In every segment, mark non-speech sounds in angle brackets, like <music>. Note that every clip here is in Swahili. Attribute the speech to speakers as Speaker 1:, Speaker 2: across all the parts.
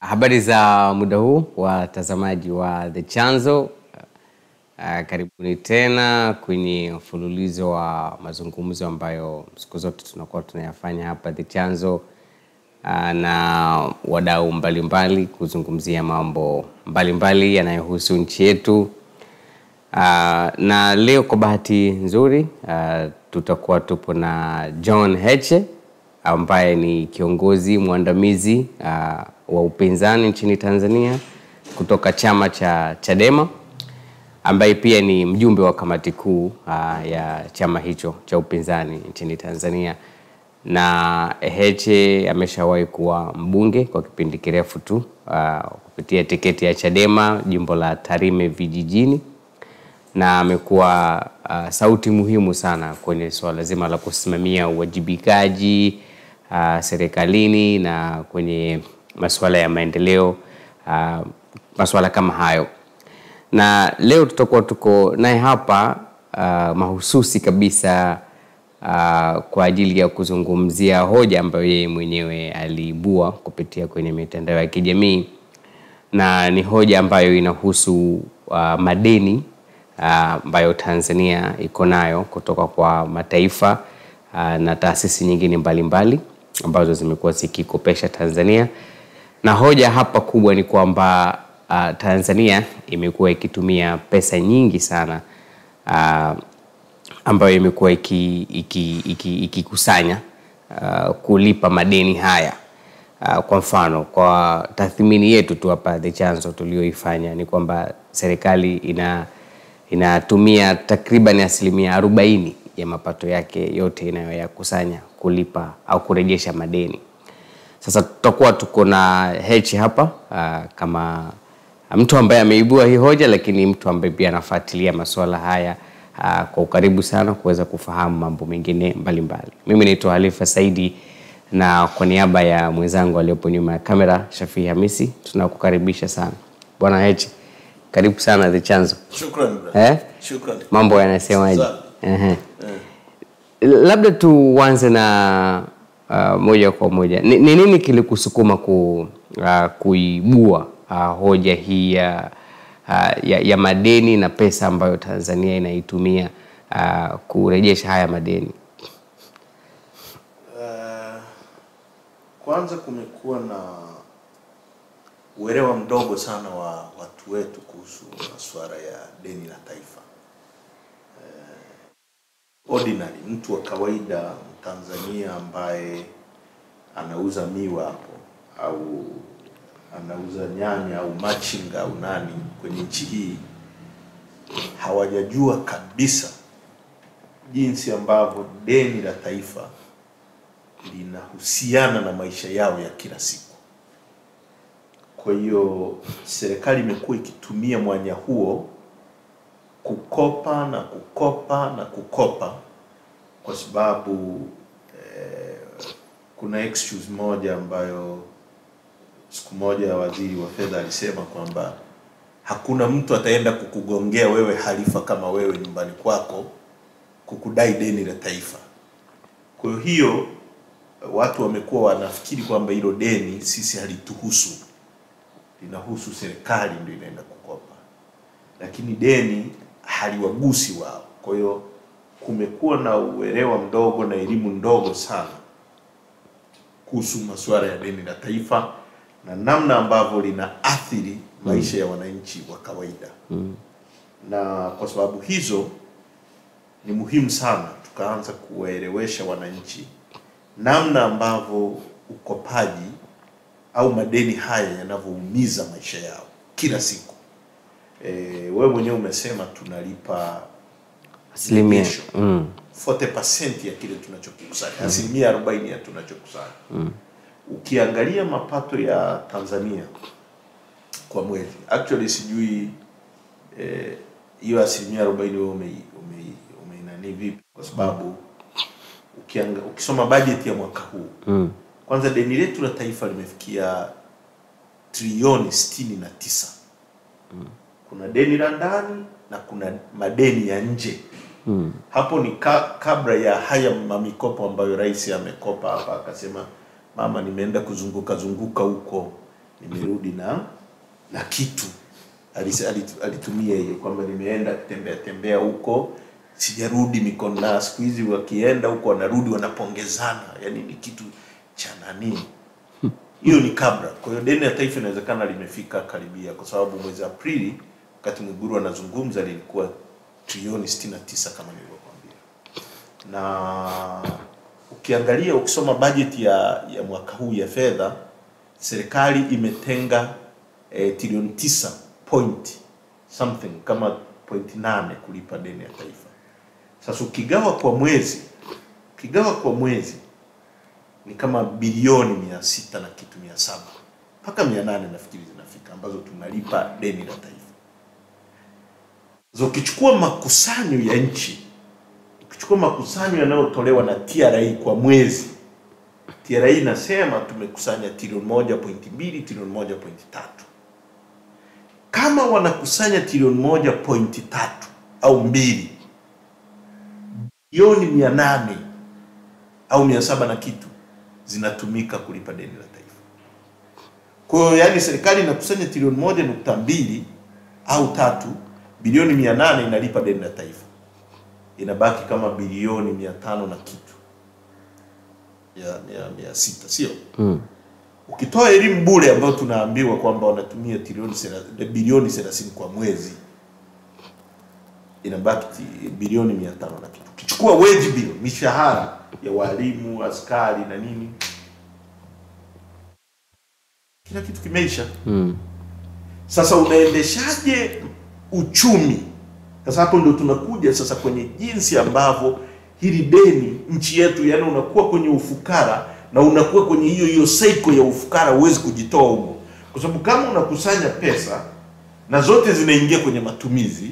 Speaker 1: Habari za muda huu watazamaji wa The Chanzo. Uh, karibuni tena kwenye mfululizo wa mazungumzo ambayo siku zote tunakuwa tunayafanya hapa The Chanzo uh, na wadau mbalimbali kuzungumzia mambo mbalimbali yanayohusu nchi yetu. Uh, na leo kwa bahati nzuri uh, tutakuwa tupo na John Heche ambaye ni kiongozi mwandamizi uh, wa upinzani nchini Tanzania kutoka chama cha Chadema ambaye pia ni mjumbe wa kamati kuu uh, ya chama hicho cha upinzani nchini Tanzania. Na Heche ameshawahi kuwa mbunge kwa kipindi kirefu tu uh, kupitia tiketi ya Chadema jimbo la Tarime vijijini na amekuwa uh, sauti muhimu sana kwenye suala zima la kusimamia uwajibikaji uh, serikalini na kwenye masuala ya maendeleo uh, masuala kama hayo. Na leo tutakuwa tuko naye hapa uh, mahususi kabisa uh, kwa ajili ya kuzungumzia hoja ambayo yeye mwenyewe aliibua kupitia kwenye mitandao ya kijamii na ni hoja ambayo inahusu uh, madeni ambayo uh, Tanzania iko nayo kutoka kwa mataifa uh, na taasisi nyingine mbalimbali mbali, ambazo zimekuwa zikikopesha Tanzania, na hoja hapa kubwa ni kwamba uh, Tanzania imekuwa ikitumia pesa nyingi sana uh, ambayo imekuwa ikikusanya iki, iki, iki uh, kulipa madeni haya. Uh, kwa mfano kwa tathmini yetu tu hapa The Chanzo tulioifanya ni kwamba serikali ina inatumia takriban asilimia arobaini ya mapato yake yote inayoyakusanya kulipa au kurejesha madeni. Sasa tutakuwa tuko na Hechi hapa uh, kama mtu ambaye ameibua hii hoja, lakini mtu ambaye pia anafuatilia masuala haya uh, kwa ukaribu sana kuweza kufahamu mambo mengine mbalimbali. Mimi naitwa Halifa Saidi na kwa niaba ya mwenzangu aliyopo nyuma ya kamera Shafii Hamisi tunakukaribisha sana bwana Hechi, Karibu sana The Chanzo.
Speaker 2: Shukrani.
Speaker 1: Eh?
Speaker 2: Shukrani.
Speaker 1: Mambo yanasemaje?
Speaker 2: Sawa.
Speaker 1: Ehe. Labda tuanze na uh, moja kwa moja. Ni ni nini kilikusukuma ku, uh, kuibua uh, hoja hii ya, uh, ya, ya madeni na pesa ambayo Tanzania inaitumia uh, kurejesha haya madeni?
Speaker 2: Uh, kwanza kumekuwa na uelewa mdogo sana wa watu wetu kuhusu masuala ya deni la taifa. Uh, ordinary mtu wa kawaida Mtanzania ambaye anauza miwa hapo au anauza nyanya au machinga au nani kwenye nchi hii hawajajua kabisa jinsi ambavyo deni la taifa linahusiana na maisha yao ya kila siku. Kwa hiyo serikali imekuwa ikitumia mwanya huo kukopa na kukopa na kukopa, kwa sababu eh, kuna excuse moja ambayo siku moja waziri wa fedha alisema kwamba hakuna mtu ataenda kukugongea wewe Halifa kama wewe nyumbani kwako kukudai deni la taifa. Kwa hiyo hiyo watu wamekuwa wanafikiri kwamba hilo deni sisi halituhusu, linahusu serikali ndio inaenda kukopa, lakini deni haliwagusi wao. Kwa hiyo kumekuwa na uelewa mdogo na elimu ndogo sana kuhusu masuala ya deni la taifa na namna ambavyo linaathiri maisha ya wananchi wa kawaida
Speaker 1: Mm.
Speaker 2: na kwa sababu hizo ni muhimu sana tukaanza kuwaelewesha wananchi namna ambavyo ukopaji au madeni haya yanavyoumiza maisha yao kila siku. E, wewe mwenyewe umesema tunalipa
Speaker 1: Asilimia. Mm.
Speaker 2: 40% ya kile tunachokusanya mm. asilimia 40 ya tunachokusanya. mm. Ukiangalia mapato ya Tanzania kwa mwezi, actually sijui hiyo eh, asilimia 40 wewe ume, ume, ume nani vipi? Kwa sababu ukianga, ukisoma bajeti ya mwaka huu
Speaker 1: Mm.
Speaker 2: kwanza deni letu la taifa limefikia trilioni sitini na tisa. Kuna deni la ndani na kuna madeni ya nje.
Speaker 1: Mm.
Speaker 2: Hapo ni ka, kabla ya haya mamikopo ambayo rais amekopa hapa, akasema mama, nimeenda kuzunguka zunguka huko nimerudi na na kitu alitumia hiyo kwamba nimeenda kutembea tembea huko sijarudi mikono na siku hizi wakienda huko wanarudi wanapongezana yani ni kitu cha nani hiyo ni kabla kwa hiyo deni la taifa inawezekana limefika karibia kwa sababu mwezi aprili wakati mwiguru anazungumza lilikuwa trilioni 69 kama nilivyokuambia na ukiangalia ukisoma bajeti ya, ya mwaka huu ya fedha serikali imetenga eh, trilioni tisa point something kama point nane kulipa deni ya taifa. Sasa ukigawa kwa mwezi, ukigawa kwa mwezi ni kama bilioni mia sita na kitu mia saba mpaka mia nane nafikiri zinafika ambazo tunalipa deni la taifa. Sasa ukichukua makusanyo ya nchi, ukichukua makusanyo yanayotolewa na TRA kwa mwezi TRA inasema tumekusanya trilioni moja pointi mbili trilioni moja pointi tatu kama wanakusanya trilioni moja pointi tatu au mbili bilioni mia nane au mia saba na kitu zinatumika kulipa deni la taifa. Kwa hiyo yani serikali inakusanya trilioni moja nukta mbili au tatu, bilioni mia nane inalipa deni la taifa, inabaki kama bilioni mia tano na kitu ya mia, mia sita sio?
Speaker 1: Mm.
Speaker 2: Ukitoa elimu bure ambayo tunaambiwa kwamba wanatumia trilioni bilioni 30 kwa mwezi, inabaki bilioni mia tano na kitu. Ukichukua wage bill, mishahara ya walimu, askari na nini, kila kitu kimeisha.
Speaker 1: Mm.
Speaker 2: Sasa unaendeshaje uchumi? Sasa hapo ndio tunakuja sasa kwenye jinsi ambavyo hili deni nchi yetu, yani unakuwa kwenye ufukara na unakuwa kwenye hiyo hiyo cycle ya ufukara, huwezi kujitoa huko, kwa sababu kama unakusanya pesa na zote zinaingia kwenye matumizi,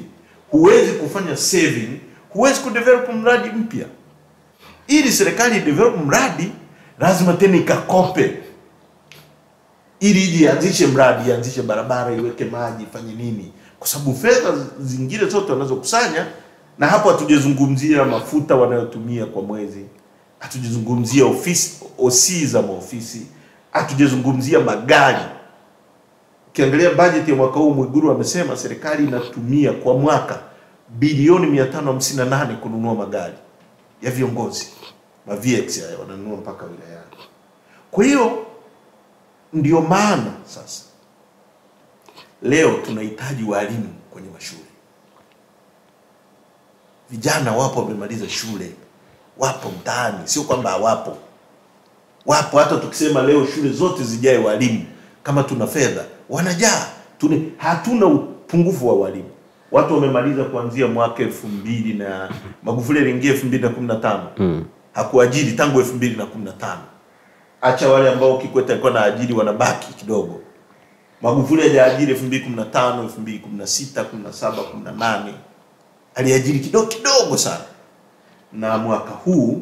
Speaker 2: huwezi kufanya saving, huwezi kudevelop mradi mpya. Ili serikali idevelop mradi, lazima tena ikakope ili ianzishe mradi, ianzishe barabara, iweke maji, ifanye nini, kwa sababu fedha zingine zote wanazokusanya, na hapo hatujazungumzia mafuta wanayotumia kwa mwezi, hatujazungumzia ofisi osi za maofisi, hatujazungumzia magari. Ukiangalia bajeti ya mwaka huu, Mwiguru amesema serikali inatumia kwa mwaka bilioni 558 kununua magari ya viongozi ma VX wananunua mpaka wilayani. Kwa hiyo ndio maana sasa leo tunahitaji walimu kwenye mashule. Vijana wapo wamemaliza shule, wapo mtaani, sio kwamba hawapo, wapo. Hata tukisema leo shule zote zijae walimu, kama tuna fedha, wanajaa. Tune, hatuna upungufu wa walimu. Watu wamemaliza kuanzia mwaka elfu mbili na Magufuli aliingia elfu mbili na kumi na tano
Speaker 1: Mm.
Speaker 2: hakuajiri tangu elfu mbili na kumi na tano acha wale ambao Kikwete alikuwa na ajiri wanabaki kidogo. Magufuli aliajiri elfu mbili kumi na tano elfu mbili kumi na sita kumi na saba kumi na nane aliajiri kidogo kidogo sana, na mwaka huu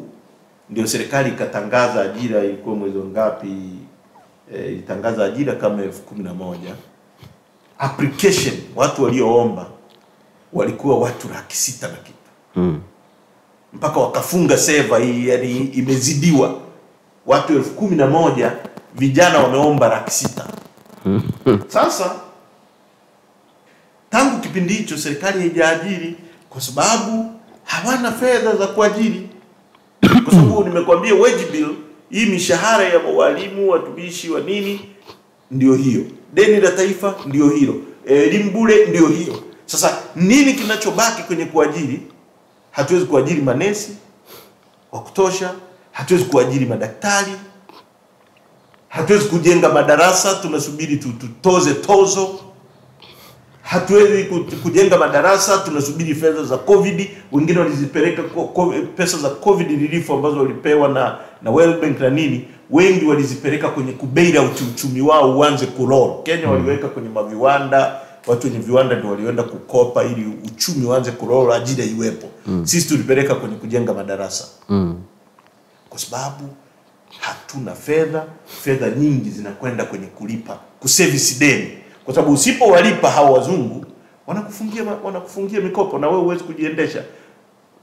Speaker 2: ndio serikali ikatangaza ajira, ilikuwa mwezi wa ngapi? E, ilitangaza ajira kama elfu kumi na moja application, watu walioomba walikuwa watu laki sita na kitu
Speaker 1: Mm.
Speaker 2: mpaka wakafunga seva hii, yani imezidiwa watu elfu kumi na moja vijana wameomba laki sita. Sasa tangu kipindi hicho serikali haijaajiri kwa sababu hawana fedha za kuajiri, kwa sababu nimekwambia wage bill hii mishahara ya walimu, watumishi wa nini, ndio hiyo. Deni la taifa ndio hilo, elimu bure ndio hiyo. Sasa nini kinachobaki kwenye kuajiri? Hatuwezi kuajiri manesi wa kutosha, hatuwezi kuajiri madaktari, hatuwezi kujenga madarasa, tunasubiri tutoze tozo. Hatuwezi kujenga madarasa, tunasubiri fedha za COVID. Wengine walizipeleka pesa za COVID relief ambazo walipewa na na World Bank na nini, wengi walizipeleka kwenye kubeira uchumi wao uanze kuroll. Kenya waliweka kwenye maviwanda, watu wenye viwanda ndio walienda kukopa ili uchumi uanze kuroll, ajira iwepo. Sisi tulipeleka kwenye kujenga madarasa
Speaker 1: Mm.
Speaker 2: kwa sababu hatuna fedha. Fedha nyingi zinakwenda kwenye kulipa kuservice deni, kwa sababu usipowalipa hao wazungu wanakufungia wanakufungia mikopo na wewe huwezi kujiendesha.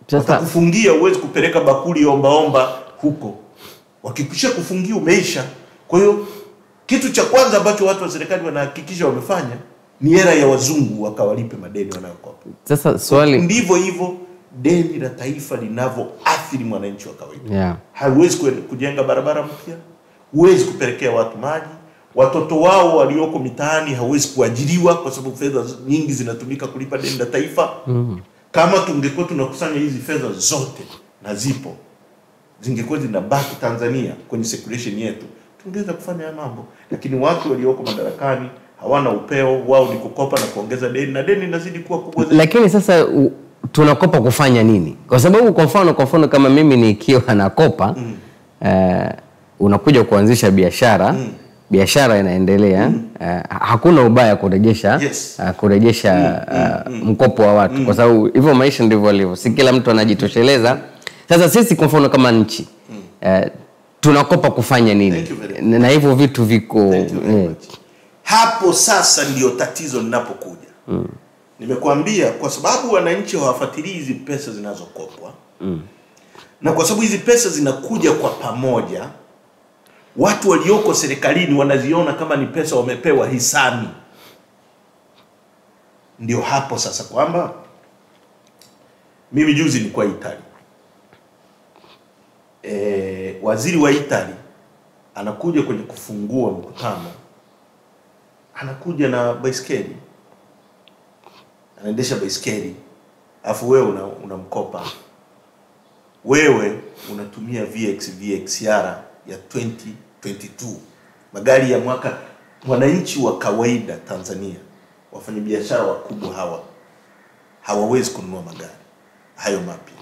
Speaker 1: Sasa
Speaker 2: Watakufungia, huwezi kupeleka bakuli omba omba huko, Wakikisha kufungia umeisha. Kwa hiyo Kitu cha kwanza ambacho watu wa serikali wanahakikisha wamefanya ni hela ya wazungu wakawalipe madeni wanayokopa.
Speaker 1: Sasa swali
Speaker 2: Ndivyo hivyo deni la taifa linavyoathiri mwananchi wa kawaida.
Speaker 1: yeah.
Speaker 2: Hauwezi kujenga barabara mpya, huwezi kupelekea watu maji, watoto wao walioko mitaani hawezi kuajiriwa kwa sababu fedha nyingi zinatumika kulipa deni la taifa. mm Kama tungekuwa tunakusanya hizi fedha zote na zipo zingekuwa zinabaki Tanzania kwenye circulation yetu, tungeweza kufanya haya mambo, lakini watu walioko madarakani hawana upeo, wao ni kukopa na kuongeza deni, na deni inazidi kuwa kubwa
Speaker 1: lakini sasa u, tunakopa kufanya nini kwa sababu kwa mfano kwa mfano kama mimi nikiwa nakopa mm. uh, unakuja kuanzisha biashara mm. biashara inaendelea mm. uh, hakuna ubaya kurejesha
Speaker 2: Yes.
Speaker 1: uh, kurejesha mm. uh, mkopo wa watu mm. kwa sababu hivyo maisha ndivyo alivyo si kila mtu anajitosheleza sasa sisi kwa mfano kama nchi uh, tunakopa kufanya nini na hivyo vitu viko eh.
Speaker 2: Hapo sasa ndio tatizo linapokuja. Mm. Nimekuambia kwa sababu wananchi hawafuatilii hizi pesa zinazokopwa mm. na kwa sababu hizi pesa zinakuja kwa pamoja, watu walioko serikalini wanaziona kama ni pesa wamepewa hisani. Ndio hapo sasa kwamba mimi juzi nilikuwa Itali E, waziri wa Itali anakuja kwenye kufungua mkutano, anakuja na baiskeli, anaendesha baiskeli, afu wewe una, unamkopa. Wewe unatumia VX VXR ya 2022 magari ya mwaka. Mwananchi wa kawaida Tanzania, wafanyabiashara wakubwa hawa hawawezi kununua magari hayo mapya.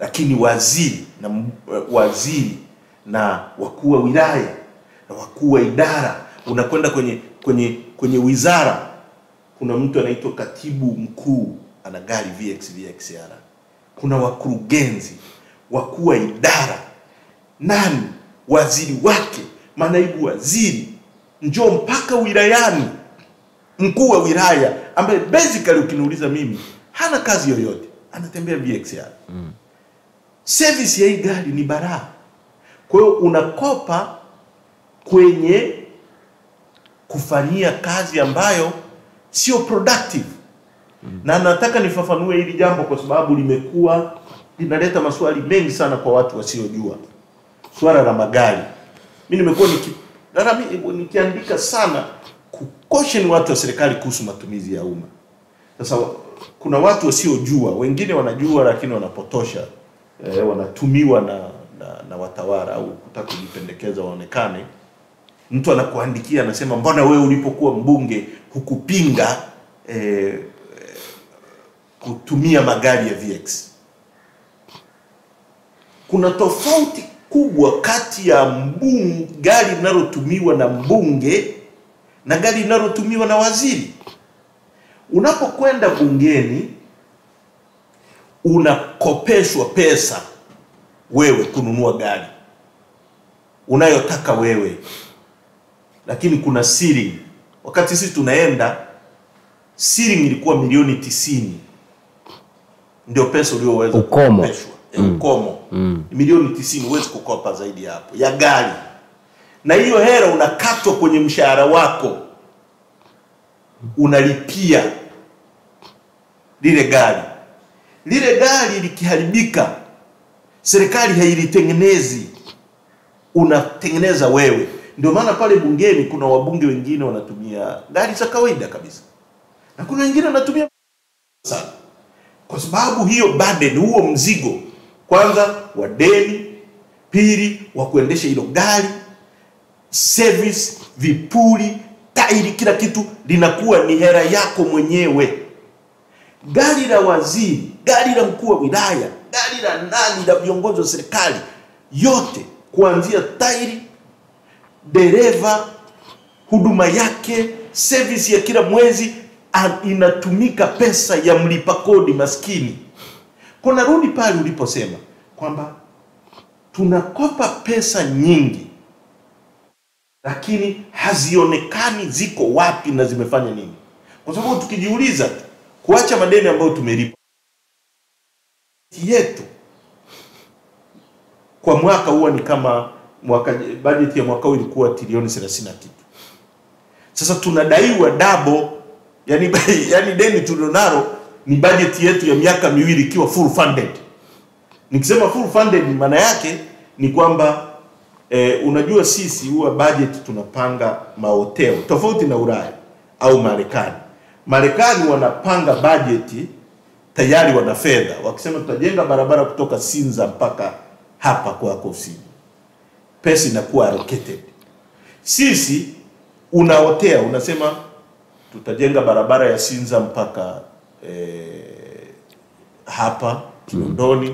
Speaker 2: Lakini waziri na waziri na wakuu wa wilaya na wakuu wa idara, unakwenda kwenye kwenye kwenye wizara, kuna mtu anaitwa katibu mkuu ana gari VX VXR, kuna wakurugenzi, wakuu wa idara, nani, waziri wake, manaibu waziri, njoo mpaka wilayani, mkuu wa wilaya ambaye basically ukiniuliza mimi hana kazi yoyote, anatembea VXR Mm. service ya hii gari ni baraa. Kwa hiyo unakopa kwenye kufanyia kazi ambayo sio productive. Na nataka nifafanue hili jambo kwa sababu limekuwa linaleta maswali mengi sana kwa watu wasiojua swala la magari. Mimi nimekuwa niki, nikiandika sana kukosheni watu wa serikali kuhusu matumizi ya umma. Sasa kuna watu wasiojua, wengine wanajua lakini wanapotosha eh, wanatumiwa na, na, na watawala au kutaka kujipendekeza waonekane. Mtu anakuandikia anasema, mbona wewe ulipokuwa mbunge hukupinga eh, eh, kutumia magari ya VX? Kuna tofauti kubwa kati ya mbunge, gari linalotumiwa na mbunge na gari linalotumiwa na waziri. Unapokwenda bungeni unakopeshwa pesa wewe kununua gari unayotaka wewe, lakini kuna ceiling. Wakati sisi tunaenda ceiling ilikuwa milioni tisini ndio pesa ulioweza
Speaker 1: Ukomo.
Speaker 2: Mm. ukomo mm. milioni tisini, huwezi kukopa zaidi hapo ya gari, na hiyo hela unakatwa kwenye mshahara wako, unalipia lile gari. Lile gari likiharibika, serikali hailitengenezi, unatengeneza wewe. Ndio maana pale bungeni kuna wabunge wengine wanatumia gari za kawaida kabisa, na kuna wengine wanatumia sana, kwa sababu hiyo burden, huo mzigo, kwanza wa deni, pili wa kuendesha hilo gari, service, vipuri, tairi, kila kitu linakuwa ni hera yako mwenyewe. Gari la waziri, gari la mkuu wa wilaya, gari la nani la viongozi wa serikali, yote kuanzia tairi, dereva, huduma yake, service ya kila mwezi, inatumika pesa ya mlipa kodi maskini. Kuna rudi pale uliposema kwamba tunakopa pesa nyingi, lakini hazionekani ziko wapi na zimefanya nini, kwa sababu tukijiuliza tu kuacha madeni ambayo tumelipa yetu kwa mwaka huwa ni kama mwaka bajeti ya mwaka huu ilikuwa trilioni 33. Sasa tunadaiwa dabo, yani <laughs> yani deni tulionalo ni bajeti yetu ya miaka miwili ikiwa full funded. Nikisema full funded maana yake ni kwamba eh, unajua sisi huwa budget tunapanga mahoteo tofauti na Ulaya au Marekani. Marekani wanapanga bajeti tayari wana fedha, wakisema tutajenga barabara kutoka Sinza mpaka hapa kwa kusini, pesa inakuwa allocated. Sisi unaotea unasema tutajenga barabara ya Sinza mpaka eh, hapa Kinondoni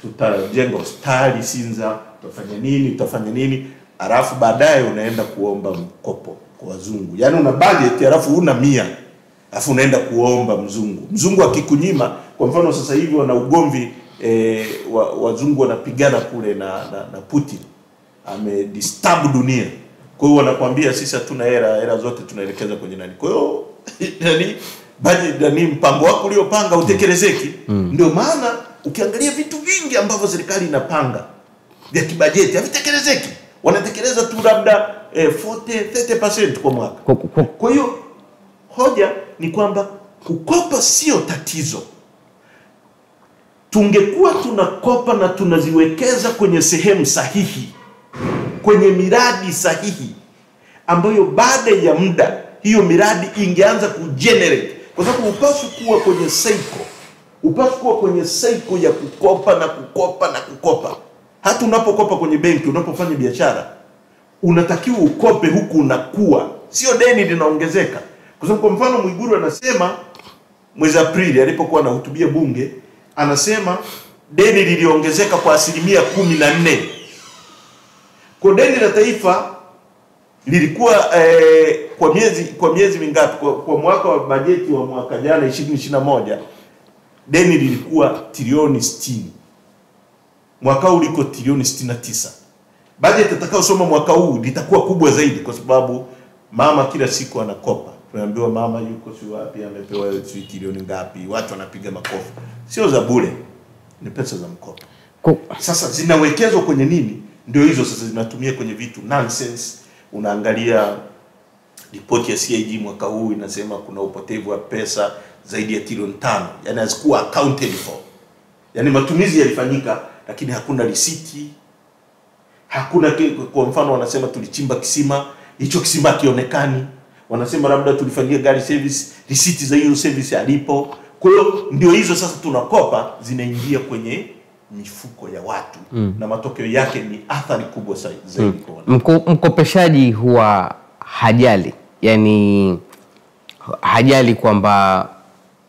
Speaker 2: tutajenga hospitali Sinza, tutafanya nini, tutafanya nini, alafu baadaye unaenda kuomba mkopo kwa wazungu. yani una budget alafu una mia alafu unaenda kuomba mzungu. Mzungu akikunyima, kwa mfano sasa hivi wana ugomvi eh, wa, wazungu wanapigana kule na, na, na Putin amedisturb dunia. Kwa hiyo wanakuambia sisi hatuna hela, hela zote tunaelekeza kwenye nani. Kwa hiyo <laughs> nani budget nani mpango wako uliopanga utekelezeki. Mm. Ndio maana ukiangalia vitu vingi ambavyo serikali inapanga vya kibajeti havitekelezeki. Wanatekeleza tu labda eh, 40 30% kwa mwaka.
Speaker 1: Kwa
Speaker 2: hiyo hoja ni kwamba kukopa sio tatizo. Tungekuwa tunakopa na tunaziwekeza kwenye sehemu sahihi, kwenye miradi sahihi, ambayo baada ya muda hiyo miradi ingeanza kugenerate, kwa sababu upaswi kuwa kwenye cycle, upaswi kuwa kwenye cycle ya kukopa na kukopa na kukopa. Hata unapokopa kwenye benki, unapofanya biashara, unatakiwa ukope huku unakuwa, sio deni linaongezeka. Kwa sababu kwa mfano Mwiguru anasema mwezi Aprili alipokuwa anahutubia bunge, anasema deni liliongezeka kwa asilimia kumi na nne. Kwa deni la taifa lilikuwa eh, kwa miezi kwa miezi mingapi? Kwa, kwa mwaka wa bajeti wa mwaka jana 2021 deni lilikuwa trilioni 60 mwaka huu liko trilioni 69. Bajeti atakayosoma mwaka huu litakuwa kubwa zaidi, kwa sababu mama kila siku anakopa. Tunaambiwa mama yuko si wapi, amepewa si trilioni ngapi, watu wanapiga makofi. Sio za bure, ni pesa za mkopo. Sasa zinawekezwa kwenye nini? Ndio hizo sasa zinatumia kwenye vitu nonsense. Unaangalia ripoti ya CAG mwaka huu inasema kuna upotevu wa pesa zaidi ya trilioni tano, yani hazikuwa accounted for, yani matumizi yalifanyika, lakini hakuna risiti, hakuna kwa mfano wanasema tulichimba kisima, hicho kisima hakionekani. Wanasema labda tulifanyia gari service, risiti za hiyo service halipo. Kwa hiyo ndio hizo sasa tunakopa zinaingia kwenye mifuko ya watu mm. na matokeo yake ni athari kubwa zaidi kwa
Speaker 1: mko, mkopeshaji huwa hajali yani hajali kwamba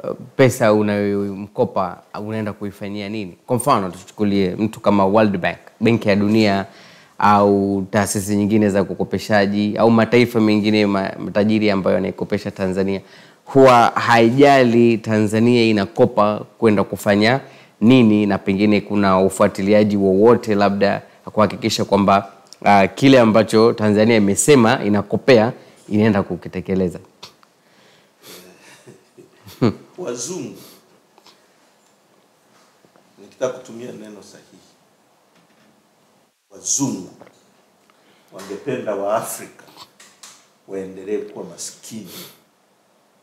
Speaker 1: uh, pesa unayomkopa unaenda kuifanyia nini. Kwa mfano tuchukulie mtu kama World Bank benki ya dunia au taasisi nyingine za kukopeshaji au mataifa mengine matajiri ambayo yanaikopesha Tanzania. Huwa haijali Tanzania inakopa kwenda kufanya nini na pengine kuna ufuatiliaji wowote labda kuhakikisha kwamba uh, kile ambacho Tanzania imesema inakopea inaenda kukitekeleza. <laughs>
Speaker 2: wazungu, nikitaka kutumia neno sahihi, wazungu wangependa Waafrika waendelee kuwa maskini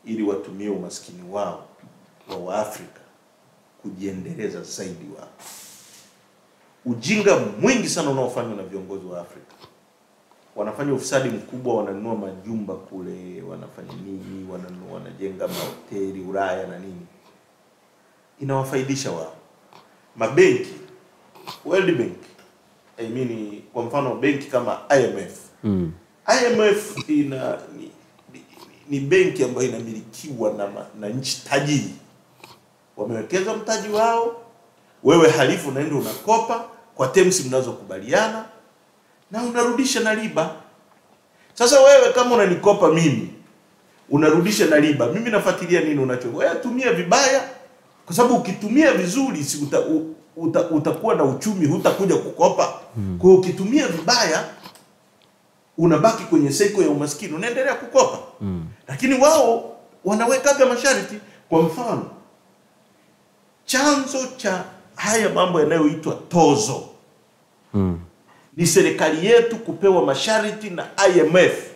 Speaker 2: ili watumie umaskini wao wa Waafrika kujiendeleza zaidi wao. Ujinga mwingi sana unaofanywa na viongozi wa Afrika wanafanya ufisadi mkubwa, wananunua majumba kule, wanafanya nini, wananunua, wanajenga mahoteli Ulaya na nini, inawafaidisha wao. Mabenki, World Bank, I mean, kwa mfano benki kama IMF
Speaker 1: Mm.
Speaker 2: IMF ina ni, ni, ni benki ambayo inamilikiwa na, na nchi tajiri. Wamewekeza mtaji wao, wewe halifu unaenda unakopa kwa terms mnazokubaliana na unarudisha na riba. Sasa wewe kama unanikopa mimi unarudisha na riba, mimi nafuatilia nini unacho? Wewe tumia vibaya, kwa sababu ukitumia vizuri si uta, u- uta, utakuwa na uchumi, hutakuja kukopa. Kwa hiyo ukitumia vibaya unabaki kwenye seko ya umaskini, unaendelea kukopa mm. Lakini wao wanawekaga masharti. Kwa mfano, chanzo cha haya mambo yanayoitwa tozo
Speaker 1: Mm.
Speaker 2: ni serikali yetu kupewa masharti na IMF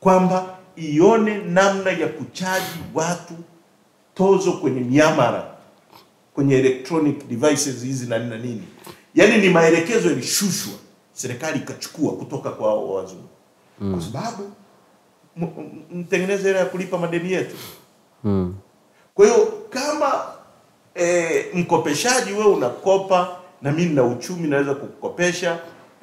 Speaker 2: kwamba ione namna ya kuchaji watu tozo kwenye miamara kwenye electronic devices hizi na nini nini, yaani ni maelekezo yalishushwa, serikali ikachukua kutoka kwa wazungu kwa sababu mtengeneze hela ya kulipa madeni yetu.
Speaker 1: Mm.
Speaker 2: Kwa hiyo kama e, mkopeshaji wewe unakopa na mimi nina uchumi naweza kukukopesha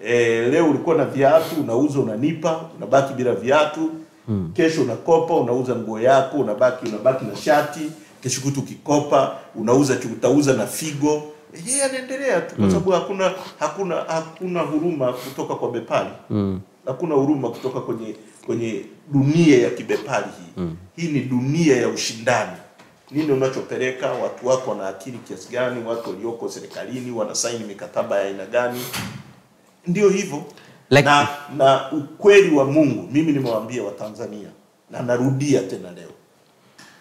Speaker 2: e, leo ulikuwa na viatu unauza unanipa unabaki bila viatu hmm. kesho unakopa unauza nguo yako unabaki unabaki na shati kesho kutu ukikopa unauza utauza na figo yeye anaendelea tu kwa sababu mm. hakuna hakuna hakuna huruma kutoka kwa bepari
Speaker 1: Mm.
Speaker 2: hakuna huruma kutoka kwenye kwenye dunia ya kibepari hii mm. hii ni dunia ya ushindani nini unachopeleka? Watu wako wana akili kiasi gani? Watu walioko serikalini wanasaini mikataba ya aina gani? Ndio hivyo.
Speaker 1: Like-
Speaker 2: na na ukweli wa mungu mimi nimewaambia watanzania na narudia tena leo.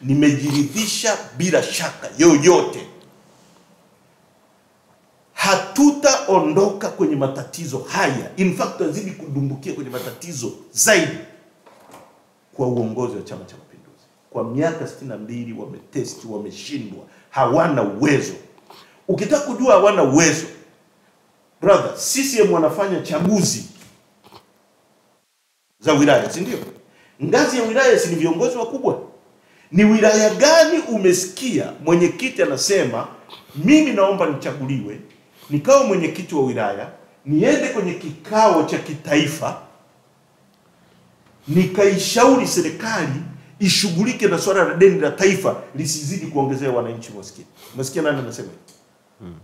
Speaker 2: Nimejiridhisha bila shaka yoyote. Hatutaondoka kwenye matatizo haya. In fact tutazidi kudumbukia kwenye matatizo zaidi kwa uongozi wa chama cha mapinduzi kwa miaka 62 wametesti wameshindwa. Hawana uwezo. Ukitaka kujua hawana uwezo brother CCM wanafanya chaguzi za wilaya si ndio? Ngazi ya wilaya si ni viongozi wakubwa? Ni wilaya gani umesikia mwenyekiti anasema mimi naomba nichaguliwe nikawa mwenyekiti wa wilaya niende kwenye kikao cha kitaifa nikaishauri serikali ishughulike na swala la deni la taifa lisizidi kuongezea wananchi maskini. Umesikia nani anasema hivi?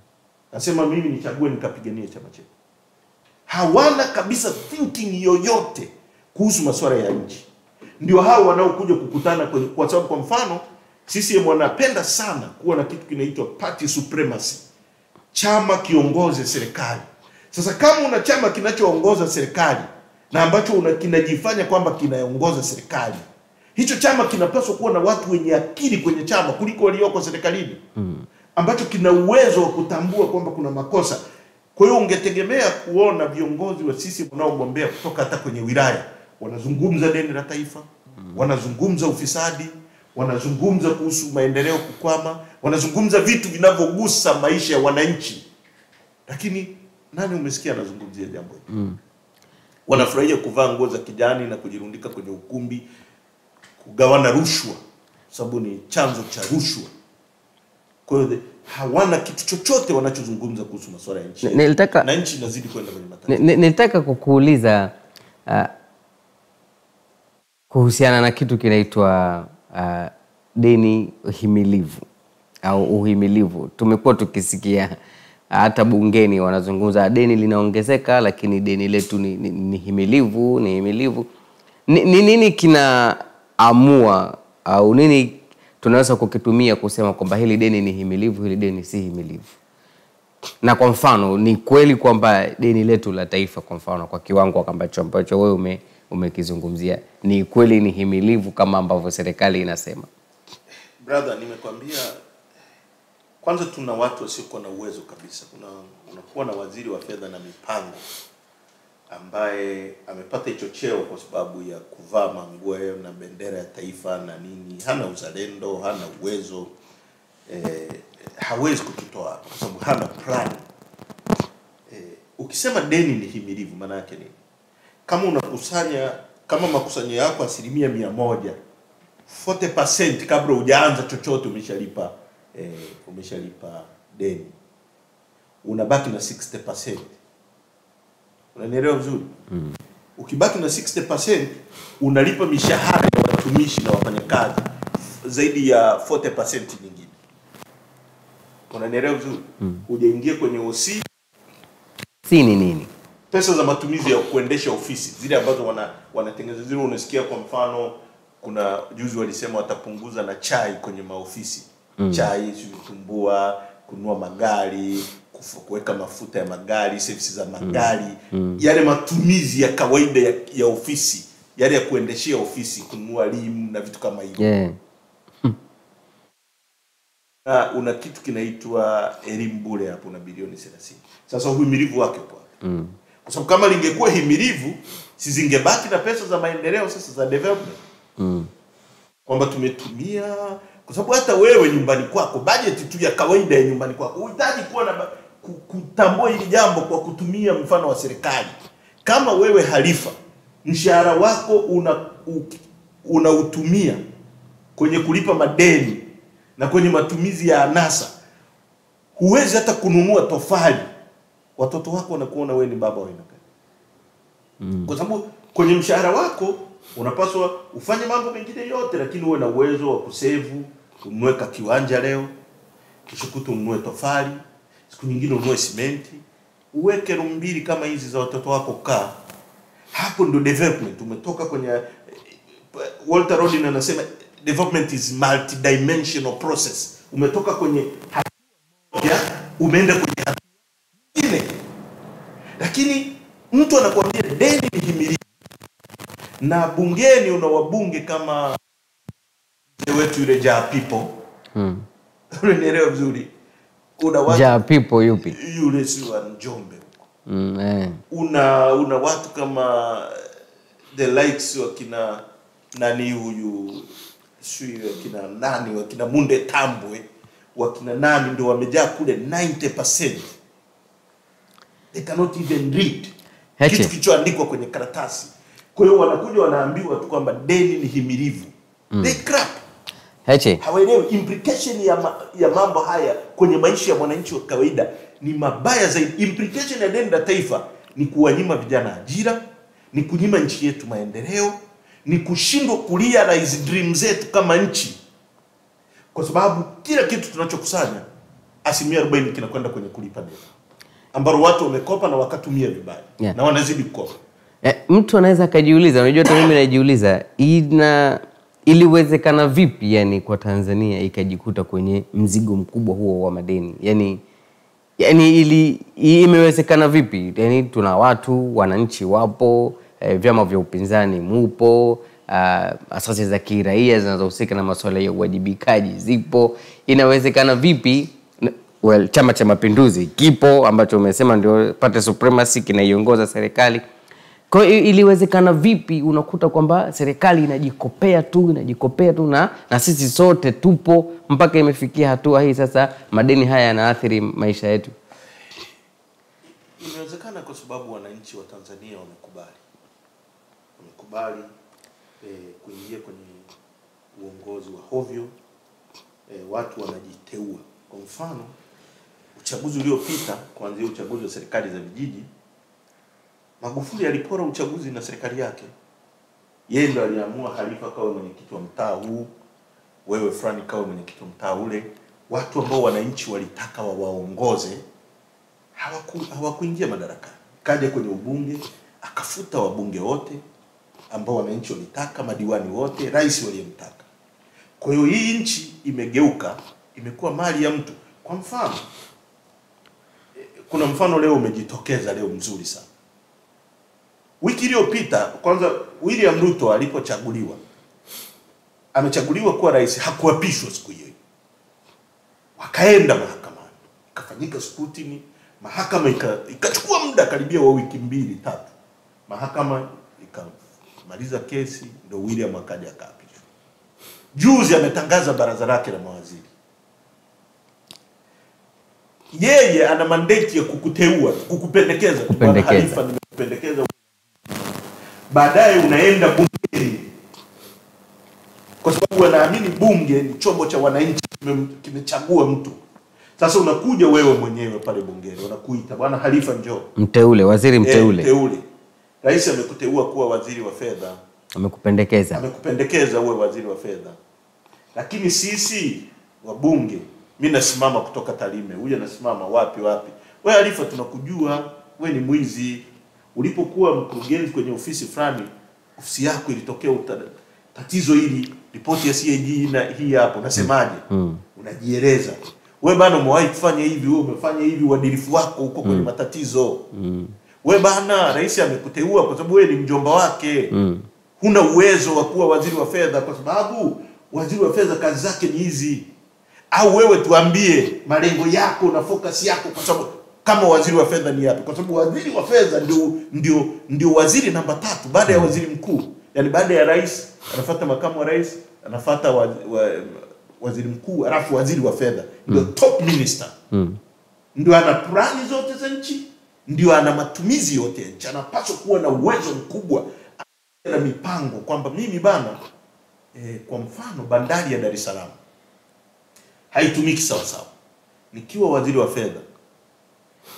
Speaker 2: Anasema mimi nichague nikapiganie chama chetu. Hawana kabisa thinking yoyote kuhusu masuala ya nchi. Ndio hao wanaokuja kukutana kwenye, kwa sababu kwa mfano CCM wanapenda sana kuwa na kitu kinaitwa party supremacy, chama kiongoze serikali. Sasa kama una chama kinachoongoza serikali na ambacho una kinajifanya kwamba kinaongoza serikali, hicho chama kinapaswa kuwa na watu wenye akili kwenye chama kuliko walioko serikalini mm. ambacho kina uwezo wa kutambua kwamba kuna makosa. Kwa hiyo ungetegemea kuona viongozi wa sisi wanaogombea kutoka hata kwenye wilaya wanazungumza deni la taifa, mm. wanazungumza ufisadi, wanazungumza kuhusu maendeleo kukwama, wanazungumza vitu vinavyogusa maisha ya wananchi, lakini nani umesikia anazungumzia jambo hili? mm. Wanafurahia kuvaa nguo za kijani na kujirundika kwenye ukumbi, kugawana rushwa, sababu ni chanzo cha rushwa. Kwa hiyo hawana kitu chochote wanachozungumza kuhusu masuala ya nchi,
Speaker 1: nilitaka-
Speaker 2: na nchi inazidi kwenda kwenye matatizo.
Speaker 1: Ni- ni- Nilitaka kukuuliza uh, kuhusiana na kitu kinaitwa uh, deni himilivu au uhimilivu. Tumekuwa tukisikia hata bungeni wanazungumza deni linaongezeka, lakini deni letu ni, ni, ni himilivu, ni himilivu. Ni ni nini kinaamua au nini tunaweza kukitumia kusema kwamba hili deni ni himilivu, hili deni si himilivu? na kwa mfano ni kweli kwamba deni letu la taifa kwa mfano kwa kiwango ambacho ambacho wewe ume, umekizungumzia ni kweli ni himilivu kama ambavyo serikali inasema
Speaker 2: Brother, nimekwambia kwanza, tuna watu wasiokuwa na uwezo kabisa. Kuna unakuwa na waziri wa fedha na mipango ambaye amepata hicho cheo kwa sababu ya kuvaa manguo na bendera ya taifa na nini, hana uzalendo, hana uwezo eh, hawezi kututoa hapa kwa sababu hana plan. Eh, ukisema deni ni himilivu, maana yake nini? Kama unakusanya kama makusanyo yako asilimia mia moja 40% kabla hujaanza chochote umeshalipa eh, umeshalipa deni, unabaki na 60%. Unanielewa vizuri? mm. Ukibaki na 60% unalipa mishahara ya watumishi na wafanyakazi zaidi ya 40% nyingine. Unanielewa vizuri? mm. ujaingia kwenye OC
Speaker 1: si ni nini
Speaker 2: pesa za matumizi ya kuendesha ofisi zile ambazo wana wanatengeneza zile, unasikia kwa mfano, kuna juzi walisema watapunguza na chai kwenye maofisi mm. chai, sivitumbua kununua magari, kuweka mafuta ya magari, servisi za magari mm. yale matumizi ya kawaida ya, ya ofisi yale ya kuendeshea ofisi, kununua limu na vitu kama hivyo
Speaker 1: yeah.
Speaker 2: na una kitu kinaitwa elimu bure hapo na bilioni 30. Sasa uhimilivu wake upo mm. kwa sababu kama lingekuwa himilivu si zingebaki na pesa za maendeleo sasa za development
Speaker 1: Mm.
Speaker 2: kwamba tumetumia kwa sababu hata wewe nyumbani kwako bajeti tu ya kawaida ya nyumbani kwako uhitaji kuwa na kutambua hili jambo kwa kutumia mfano wa serikali. Kama wewe halifa mshahara wako una unautumia kwenye kulipa madeni na kwenye matumizi ya anasa huwezi hata kununua tofali. Watoto wako wanakuona wewe ni baba wa aina gani. Kwa sababu kwenye mshahara wako unapaswa ufanye mambo mengine yote, lakini uwe na uwezo wa kusevu, ununue kiwanja leo, kishukutu kutu ununue tofali, siku nyingine unue simenti, uweke room mbili kama hizi za watoto wako kaa. Hapo ndo development. Umetoka kwenye eh, Walter Rodin anasema development is multidimensional process. Umetoka kwenye hatua moja umeenda kwenye hatua nyingine lakini mtu anakuambia deni ni himilivu, na bungeni una wabunge kama mzee wetu yule People,
Speaker 1: Mm.
Speaker 2: unanielewa vizuri, una watu
Speaker 1: Ja people yupi?
Speaker 2: yule si wa Njombe,
Speaker 1: Mm, eh.
Speaker 2: una una watu kama the likes wakina nani huyu sijui wakina nani wakina Munde Tambwe wakina nani ndo wamejaa kule 90% they cannot even read
Speaker 1: Heche.
Speaker 2: kitu kilichoandikwa kwenye karatasi. Kwa hiyo wanakuja wanaambiwa tu kwamba deni ni himirivu mm. they crap
Speaker 1: Heche.
Speaker 2: hawaelewi implication ya, ma, ya mambo haya kwenye maisha ya mwananchi wa kawaida ni mabaya zaidi. Implication ya deni la taifa ni kuwanyima vijana ajira, ni kunyima nchi yetu maendeleo, ni kushindwa kurealize dream zetu kama nchi, kwa sababu kila kitu tunachokusanya asilimia 40 kinakwenda kwenye kulipa deni ambalo watu wamekopa na wakatumia vibaya
Speaker 1: Yeah.
Speaker 2: na wanazidi kukopa.
Speaker 1: Eh, mtu anaweza akajiuliza, unajua hata mimi najiuliza, ina iliwezekana vipi yani kwa Tanzania ikajikuta kwenye mzigo mkubwa huo wa madeni? Yani yani ili imewezekana vipi? Yani tuna watu wananchi wapo, eh, vyama vya upinzani mupo, uh, asasi za kiraia zinazohusika na masuala ya uwajibikaji zipo. Inawezekana vipi? Well, Chama cha Mapinduzi kipo ambacho umesema ndio pate supremacy kinaiongoza serikali. Kwa hiyo iliwezekana vipi unakuta kwamba serikali inajikopea tu inajikopea tu na, na sisi sote tupo mpaka imefikia hatua hii sasa madeni haya yanaathiri maisha yetu.
Speaker 2: Inawezekana kwa sababu wananchi wa Tanzania wamekubali, wamekubali eh, kuingia kwenye uongozi wa hovyo eh, watu wanajiteua. Kwa mfano, uchaguzi uliopita, kuanzia uchaguzi wa serikali za vijiji, Magufuli alipora uchaguzi na serikali yake. Yeye ndo aliamua Halifa kawe mwenyekiti wa mtaa huu, wewe fulani kawe mwenyekiti wa mtaa ule. Watu ambao wananchi walitaka wawaongoze hawaku, hawakuingia madarakani. Kaja kwenye ubunge akafuta wabunge wote ambao wananchi walitaka, madiwani wote, rais waliyemtaka. Kwa hiyo hii nchi imegeuka, imekuwa mali ya mtu. Kwa mfano, eh, kuna mfano leo umejitokeza leo mzuri sana. Wiki iliyopita kwanza, William Ruto alipochaguliwa, amechaguliwa kuwa rais, hakuapishwa siku hiyo, wakaenda mahakamani, ikafanyika scrutiny, mahakama ika- ikachukua muda karibia wa wiki mbili tatu, mahakama ikamaliza kesi, ndio William akaja akaapishwa. Juzi ametangaza baraza lake la mawaziri. Yeye ana mandate ya kukuteua, kukupendekeza, kukupendekeza
Speaker 1: Kupendekeza.
Speaker 2: Nimekupendekeza. Baadaye unaenda bungeni, kwa sababu wanaamini bunge ni chombo cha wananchi, kimechagua mtu. Sasa unakuja wewe mwenyewe pale bungeni, wanakuita bwana Halifa, njoo
Speaker 1: Mteule, waziri mteule
Speaker 2: e, mteule. Rais amekuteua kuwa waziri wa fedha
Speaker 1: amekupendekeza.
Speaker 2: amekupendekeza uwe waziri wa fedha, lakini sisi wabunge, mi nasimama kutoka Tarime, huyu anasimama wapi wapi. We Halifa, tunakujua we ni mwizi. Ulipokuwa mkurugenzi kwenye ofisi fulani, ofisi yako ilitokea tatizo hili, ripoti ya CAG na hii hapo, unasemaje?
Speaker 1: Mm.
Speaker 2: Unajieleza we bana, umewahi kufanya hivi, we umefanya hivi, uadilifu wako uko kwenye mm. matatizo. mm. We bana, rais amekuteua kwa sababu wewe ni mjomba wake
Speaker 1: Mm.
Speaker 2: huna uwezo wa kuwa waziri wa fedha kwa sababu waziri wa fedha kazi zake ni hizi. Au wewe tuambie malengo yako na focus yako, kwa sababu kama waziri wa fedha ni yapi, kwa sababu waziri wa fedha ndio ndio ndio waziri namba tatu baada ya waziri mkuu, yaani baada ya rais anafuata makamu wa rais, anafuata wa, wa, waziri mkuu, alafu waziri wa fedha ndio mm. top minister
Speaker 1: Mm.
Speaker 2: ndio ana plani zote za nchi, ndio ana matumizi yote ya nchi, anapaswa kuwa na uwezo mkubwa na mipango kwamba mimi bana eh, kwa mfano bandari ya Dar es Salaam haitumiki sawa sawa. Nikiwa waziri wa fedha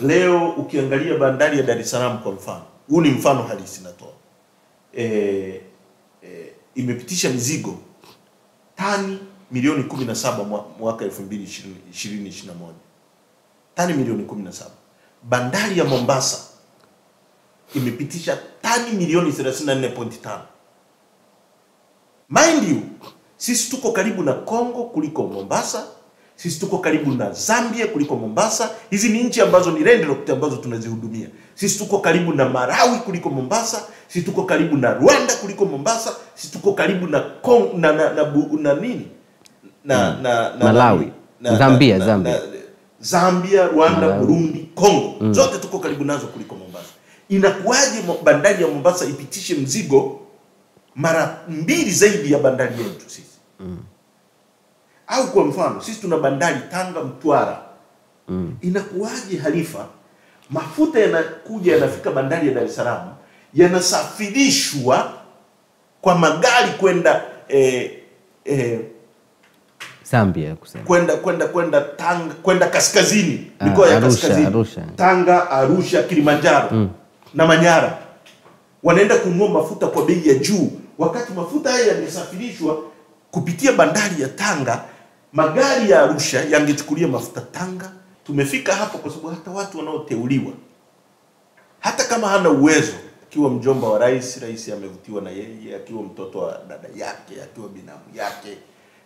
Speaker 2: leo, ukiangalia bandari ya Dar es Salaam kwa mfano, huu ni mfano halisi natoa, e, e, imepitisha mizigo tani milioni 17 mwa- mwaka 2020 2021 tani milioni 17. Bandari ya Mombasa imepitisha tani milioni 34.5. Mind you, sisi tuko karibu na Kongo kuliko Mombasa, sisi tuko karibu na Zambia kuliko Mombasa. Hizi ni nchi ambazo ni landlocked ambazo tunazihudumia. Sisi tuko karibu na Marawi kuliko Mombasa, sisi tuko karibu na Rwanda kuliko Mombasa, sisi tuko karibu na Kong, na, na, na, bu- na nini na, na, na
Speaker 1: Malawi. na, Zambia, na, Zambia.
Speaker 2: Na, Zambia, Rwanda,
Speaker 1: Malawi.
Speaker 2: Burundi, Kongo zote tuko karibu nazo kuliko Mombasa. Inakuwaje bandari ya Mombasa ipitishe mzigo mara mbili zaidi ya bandari yetu sisi? Au kwa mfano sisi tuna bandari Tanga, Mtwara. mm. Inakuwaje Halifa, mafuta yanakuja yanafika bandari ya Dar es Salaam yanasafirishwa kwa magari kwenda eh, eh,
Speaker 1: Zambia kusema.
Speaker 2: kwenda kwenda kwenda Tanga kwenda kaskazini
Speaker 1: Ah,
Speaker 2: mikoa ya
Speaker 1: Arusha,
Speaker 2: kaskazini
Speaker 1: Arusha.
Speaker 2: Tanga, Arusha, Kilimanjaro mm. na Manyara, wanaenda kununua mafuta kwa bei ya juu, wakati mafuta haya yamesafirishwa kupitia bandari ya Tanga. Magari ya Arusha yangechukulia mafuta Tanga. Tumefika hapo kwa sababu hata watu wanaoteuliwa, hata kama hana uwezo, akiwa mjomba wa rais, rais amevutiwa na yeye, akiwa mtoto wa dada yake, akiwa binamu yake,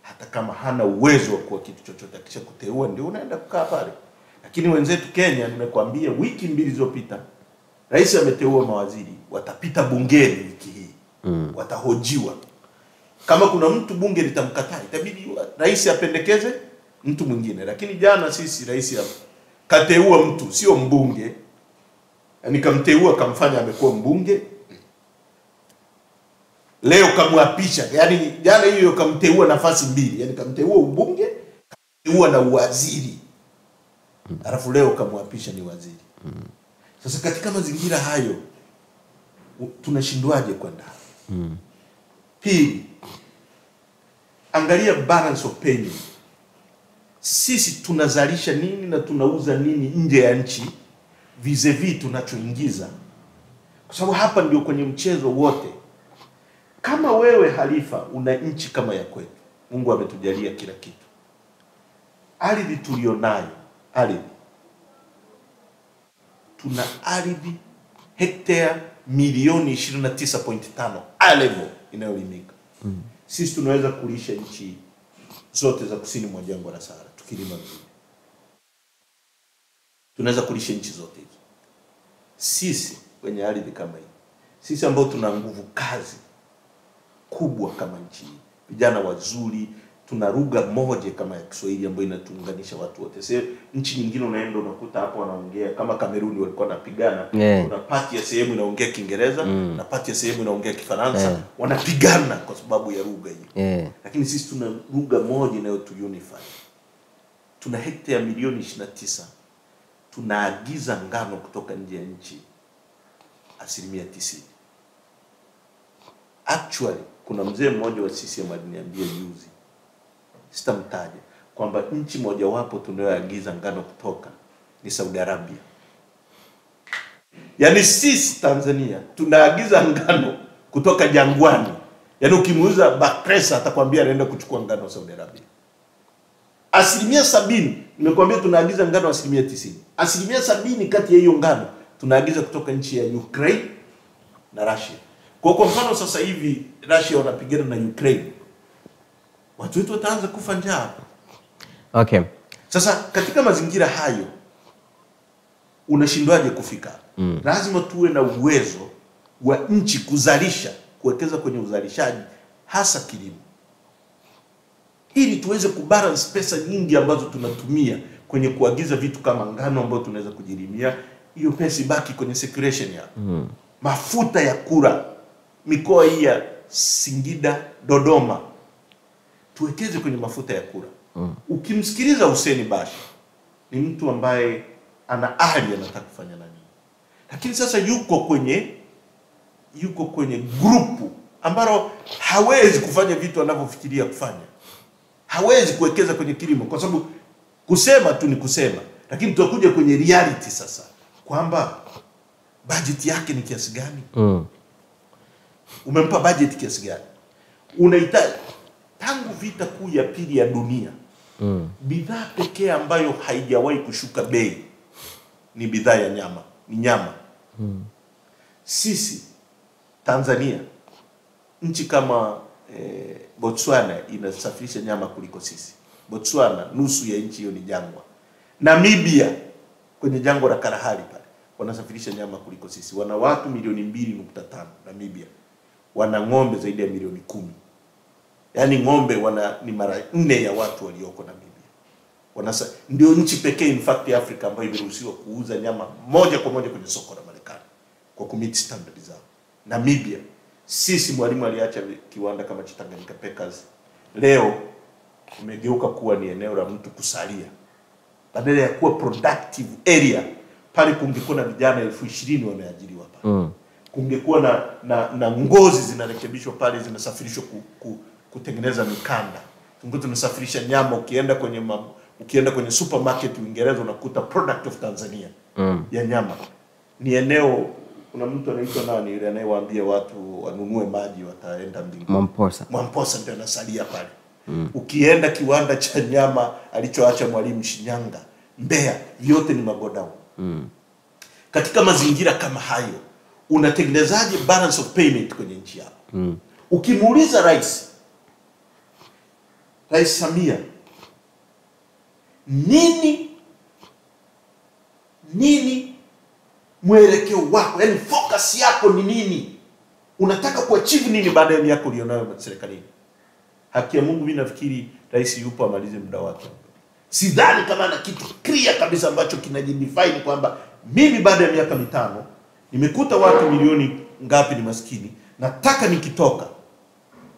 Speaker 2: hata kama hana uwezo wa kuwa kitu chochote, akisha kuteua ndio unaenda kukaa pale. Lakini wenzetu Kenya, nimekwambia wiki mbili zilizopita, rais ameteua mawaziri, watapita bungeni wiki hii mm. watahojiwa. Kama kuna mtu bunge litamkataa, itabidi rais apendekeze mtu mwingine. Lakini jana sisi rais kateua mtu, sio mbunge, nikamteua kamteua, kamfanya amekuwa mbunge leo kamwapisha, yani jana hiyo kamteua nafasi mbili, yani kamteua ubunge, kamteua na uwaziri, alafu leo kamwapisha ni waziri. Sasa katika mazingira hayo tunashindwaje kwenda hapo? Pili, angalia balance of payment. Sisi tunazalisha nini na tunauza nini nje ya nchi vis-a-vis tunachoingiza, kwa sababu hapa ndio kwenye mchezo wote. Kama wewe Halifa una nchi kama ya kwetu, Mungu ametujalia kila kitu, ardhi tulionayo, ardhi tuna ardhi hektea milioni 29.5 a level inayolimika. mm. Sisi tunaweza kulisha nchi zote za kusini mwa jangwa la Sahara tukilima vizuri, tunaweza kulisha nchi zote hizo. Sisi wenye ardhi kama hii, sisi ambao tuna nguvu kazi kubwa kama nchi hii, vijana wazuri, tuna lugha moja kama ya Kiswahili ambayo inatuunganisha watu wote. Sasa nchi nyingine unaenda unakuta hapo wanaongea kama Kameruni walikuwa wanapigana,
Speaker 1: Yeah.
Speaker 2: kuna pati ya sehemu inaongea Kiingereza mm. na pati ya sehemu inaongea Kifaransa,
Speaker 1: Yeah.
Speaker 2: wanapigana kwa sababu ya lugha hiyo
Speaker 1: Yeah.
Speaker 2: lakini sisi tuna lugha moja inayotuunify. Tuna hekta ya milioni 29, tunaagiza ngano kutoka nje ya nchi asilimia tisini. Actually kuna mzee mmoja wa CCM aliniambia juzi, sitamtaja, kwamba nchi mojawapo tunayoagiza ngano kutoka ni Saudi Arabia. Yaani sisi Tanzania tunaagiza ngano kutoka jangwani. Yaani ukimuuza Bakresa atakwambia anaenda kuchukua ngano Saudi Arabia. Asilimia sabini, nimekwambia tunaagiza ngano asilimia tisini. Asilimia sabini kati ya hiyo ngano tunaagiza kutoka nchi ya Ukraine na Russia. Kwa kwa mfano sasa hivi Russia wanapigana na Ukraine, watu wetu wataanza kufa njaa.
Speaker 1: Okay.
Speaker 2: Sasa katika mazingira hayo unashindwaje kufika? Mm. Lazima tuwe na uwezo wa nchi kuzalisha, kuwekeza kwenye uzalishaji, hasa kilimo, ili tuweze kubalance pesa nyingi ambazo tunatumia kwenye kuagiza vitu kama ngano ambayo tunaweza kujilimia, hiyo pesa ibaki kwenye circulation mm. Mafuta ya kura mikoa hii ya Singida, Dodoma, tuwekeze kwenye mafuta ya kura. mm. Ukimsikiliza Hussein Bashe ni mtu ambaye ana ahadi anataka kufanya na nini, lakini sasa yuko kwenye yuko kwenye grupu ambalo hawezi kufanya vitu anavyofikiria kufanya, hawezi kuwekeza kwenye kilimo kwa sababu kusema tu ni kusema, lakini tutakuja kwenye reality sasa kwamba bajeti yake ni kiasi gani
Speaker 1: Mm.
Speaker 2: umempa bajeti kiasi gani unahitaji tangu vita kuu ya pili ya dunia
Speaker 1: Mm.
Speaker 2: bidhaa pekee ambayo haijawahi kushuka bei ni bidhaa ya nyama ni nyama. Mm. sisi tanzania nchi kama eh, botswana inasafirisha nyama kuliko sisi. Botswana nusu ya nchi hiyo ni jangwa. Namibia kwenye jangwa la karahari pale wanasafirisha nyama kuliko sisi. Wana watu milioni mbili nukta tano namibia. Wana ng'ombe zaidi ya milioni kumi yaani ng'ombe wana ni mara nne ya watu walioko Namibia. Wanasa, ndio nchi pekee in fact ya Afrika ambayo imeruhusiwa kuuza nyama moja kwa moja kwenye soko la Marekani kwa kumiti standard zao. Namibia, sisi Mwalimu aliacha kiwanda kama cha Tanganyika Packers, leo umegeuka kuwa ni eneo la mtu kusalia, badala ya kuwa productive area. Pale kungekuwa na vijana elfu ishirini wameajiriwa pale
Speaker 1: Mm.
Speaker 2: kungekuwa na, na, na ngozi zinarekebishwa pale zinasafirishwa ku, ku, kutengeneza mikanda tungekuwa tunasafirisha nyama ukienda kwenye ma, ukienda kwenye supermarket Uingereza unakuta product of Tanzania
Speaker 1: Mm.
Speaker 2: ya nyama ni eneo kuna mtu anaitwa nani yule anayewaambia watu wanunue maji wataenda mbinguni
Speaker 1: Mamposa.
Speaker 2: Mwamposa ndio anasalia pale mm. Ukienda kiwanda cha nyama alichoacha Mwalimu Shinyanga, Mbeya, vyote ni magodown
Speaker 1: Mm.
Speaker 2: katika mazingira kama hayo unatengenezaje balance of payment kwenye nchi yako
Speaker 1: Mm.
Speaker 2: ukimuuliza rais rais samia. Nini? Nini? Mwelekeo wako yani focus yako ni nini? Unataka kuachieve nini baada ya miaka ulionayo serikalini? Haki ya mungu mimi nafikiri rais yupo amalize muda wake. Sidhani kama ana kitu clear kabisa ambacho kinajidefine kwamba mimi baada ya miaka mitano nimekuta watu milioni ngapi ni maskini? Nataka nikitoka.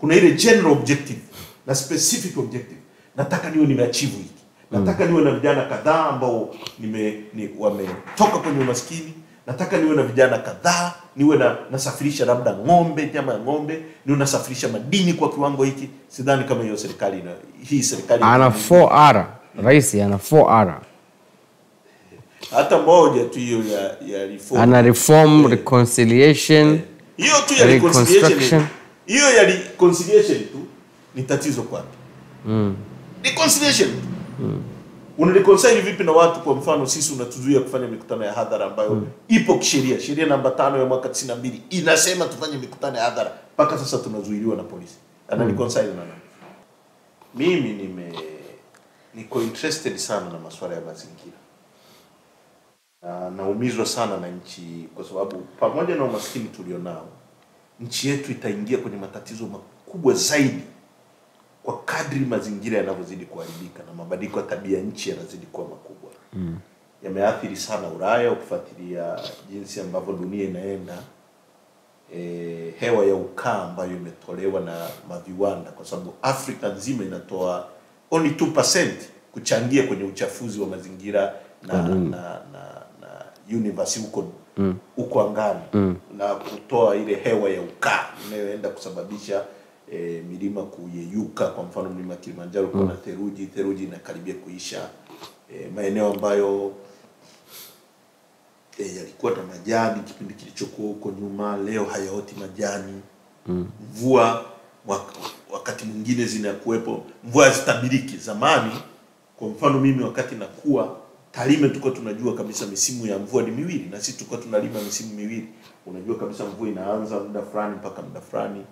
Speaker 2: Kuna ile general objective na specific objective nataka niwe nimeachivu hiki nataka niwe na vijana kadhaa ambao nime ni, wametoka kwenye umaskini nataka niwe na vijana kadhaa niwe na nasafirisha labda ng'ombe nyama ya ng'ombe niwe nasafirisha madini kwa kiwango hiki sidhani kama hiyo serikali ina hii serikali
Speaker 1: Ana 4R. Rais ana 4R.
Speaker 2: hata moja tu hiyo ya, ya reform
Speaker 1: Ana reform, yeah. reconciliation.
Speaker 2: hiyo yeah. tu ya reconciliation hiyo ya reconciliation tu ni tatizo kwake.
Speaker 1: Mm.
Speaker 2: reconciliation mm. una reconcile vipi na watu kwa mfano sisi unatuzuia kufanya mikutano ya hadhara ambayo mm. ipo kisheria. Sheria namba tano ya mwaka 92 inasema tufanye mikutano ya hadhara. Mpaka sasa tunazuiliwa na polisi. Ana reconcile na nani? Mimi nime niko interested sana na masuala ya mazingira. Na naumizwa sana na nchi kwa sababu pamoja na umaskini tulionao nchi yetu itaingia kwenye matatizo makubwa zaidi kwa kadri mazingira yanavyozidi kuharibika na mabadiliko ya tabia nchi yanazidi kuwa makubwa mm. yameathiri sana Ulaya ukifuatilia jinsi ambavyo dunia inaenda e, hewa ya ukaa ambayo imetolewa na maviwanda kwa sababu Afrika nzima inatoa only 2% kuchangia kwenye uchafuzi wa mazingira na, mm. na, na, na universe huko huko angani mm. na kutoa ile hewa ya ukaa inayoenda kusababisha e, milima kuyeyuka. Kwa mfano mlima Kilimanjaro kuna theluji, theluji inakaribia kuisha. E, maeneo ambayo e, yalikuwa na majani kipindi kilichokuwa huko nyuma, leo hayaoti majani. Mvua wak- wakati mwingine zinakuwepo, mvua hazitabiriki. Zamani kwa mfano mimi wakati nakuwa Tarime tulikuwa tunajua kabisa misimu ya mvua ni miwili, na sisi tulikuwa tunalima misimu miwili. Unajua kabisa mvua inaanza muda fulani mpaka muda fulani.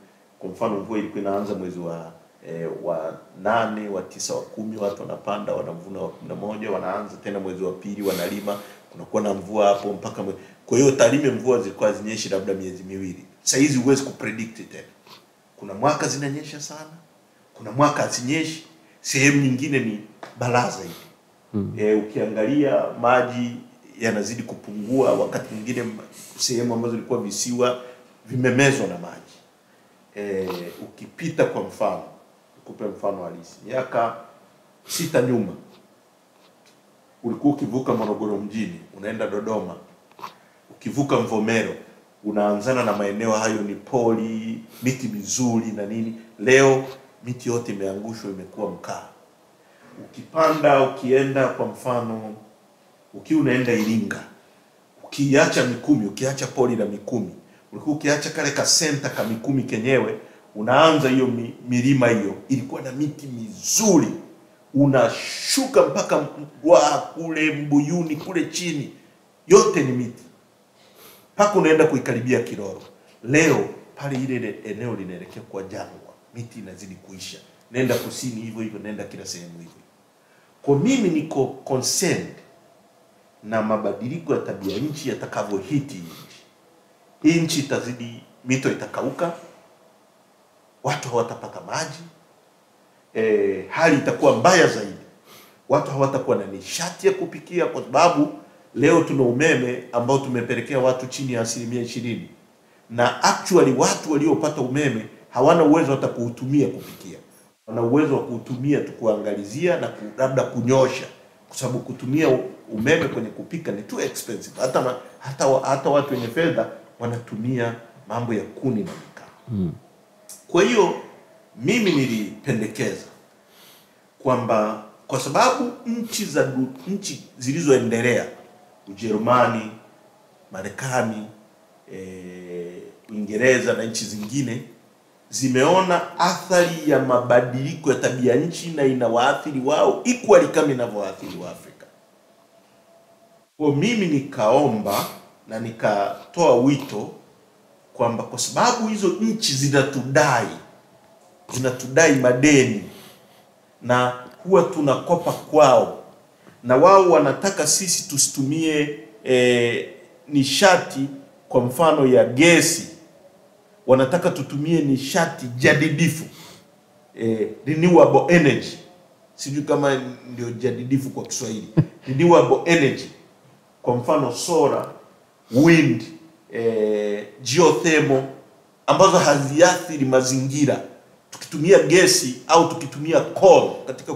Speaker 2: Kwa mfano mvua ilikuwa inaanza mwezi wa e, wa nane, wa tisa, wa kumi, watu wanapanda wanavuna, wa kumi na moja wanaanza tena mwezi wa pili wanalima, kunakuwa na mvua hapo mpaka mwe... kwa hiyo Tarime mvua zilikuwa zinyeshi labda miezi miwili. Sasa hizi huwezi kupredict tena. Kuna mwaka zinanyesha sana, kuna mwaka hazinyeshi, sehemu nyingine ni baraza hivi mm. e, ukiangalia maji yanazidi kupungua wakati mwingine sehemu ambazo ilikuwa visiwa vimemezwa na maji e, ukipita kwa mfano kupe mfano halisi miaka sita nyuma ulikuwa ukivuka Morogoro mjini unaenda Dodoma, ukivuka Mvomero unaanzana na maeneo hayo ni poli, miti mizuri na nini. Leo miti yote imeangushwa, imekuwa mkaa. Ukipanda ukienda kwa mfano, ukiwa unaenda Iringa, ukiacha Mikumi, ukiacha poli la Mikumi, ulikuwa ukiacha kale ka center ka Mikumi kenyewe, unaanza hiyo mi, milima hiyo ilikuwa na miti mizuri, unashuka mpaka wa kule Mbuyuni kule chini, yote ni miti mpaka unaenda kuikaribia Kiroro. Leo pale ile ile eneo linaelekea kwa jangwa, miti inazidi kuisha. Nenda kusini hivyo hivyo, nenda kila sehemu hivyo. Kwa mimi niko concerned na mabadiliko ya tabia nchi yatakavyohiti hii nchi. Itazidi, mito itakauka, watu hawatapata maji, e, hali itakuwa mbaya zaidi. Watu hawatakuwa na nishati ya kupikia, kwa sababu leo tuna umeme ambao tumepelekea watu chini ya asilimia ishirini, na actually watu waliopata umeme hawana uwezo hata kuutumia kupikia, wana uwezo wa kuutumia tu kuangalizia na labda kunyosha, kwa sababu kutumia umeme kwenye kupika ni too expensive. Hata, hata, hata watu wenye fedha wanatumia mambo ya kuni na mkaa. Kwa hiyo mimi nilipendekeza kwamba kwa sababu nchi za nchi zilizoendelea Ujerumani, Marekani, e, Uingereza na nchi zingine zimeona athari ya mabadiliko ya tabia nchi na inawaathiri wao equally kama wa afrika Kwa mimi nikaomba na nikatoa wito kwamba kwa sababu hizo nchi zinatudai zinatudai madeni na huwa tunakopa kwao na wao wanataka sisi tusitumie e, nishati kwa mfano ya gesi, wanataka tutumie nishati jadidifu e, renewable energy. Sijui kama ndio jadidifu kwa Kiswahili, <laughs> renewable energy, kwa mfano solar, wind, eh, geothermal ambazo haziathiri mazingira tukitumia gesi au tukitumia coal katika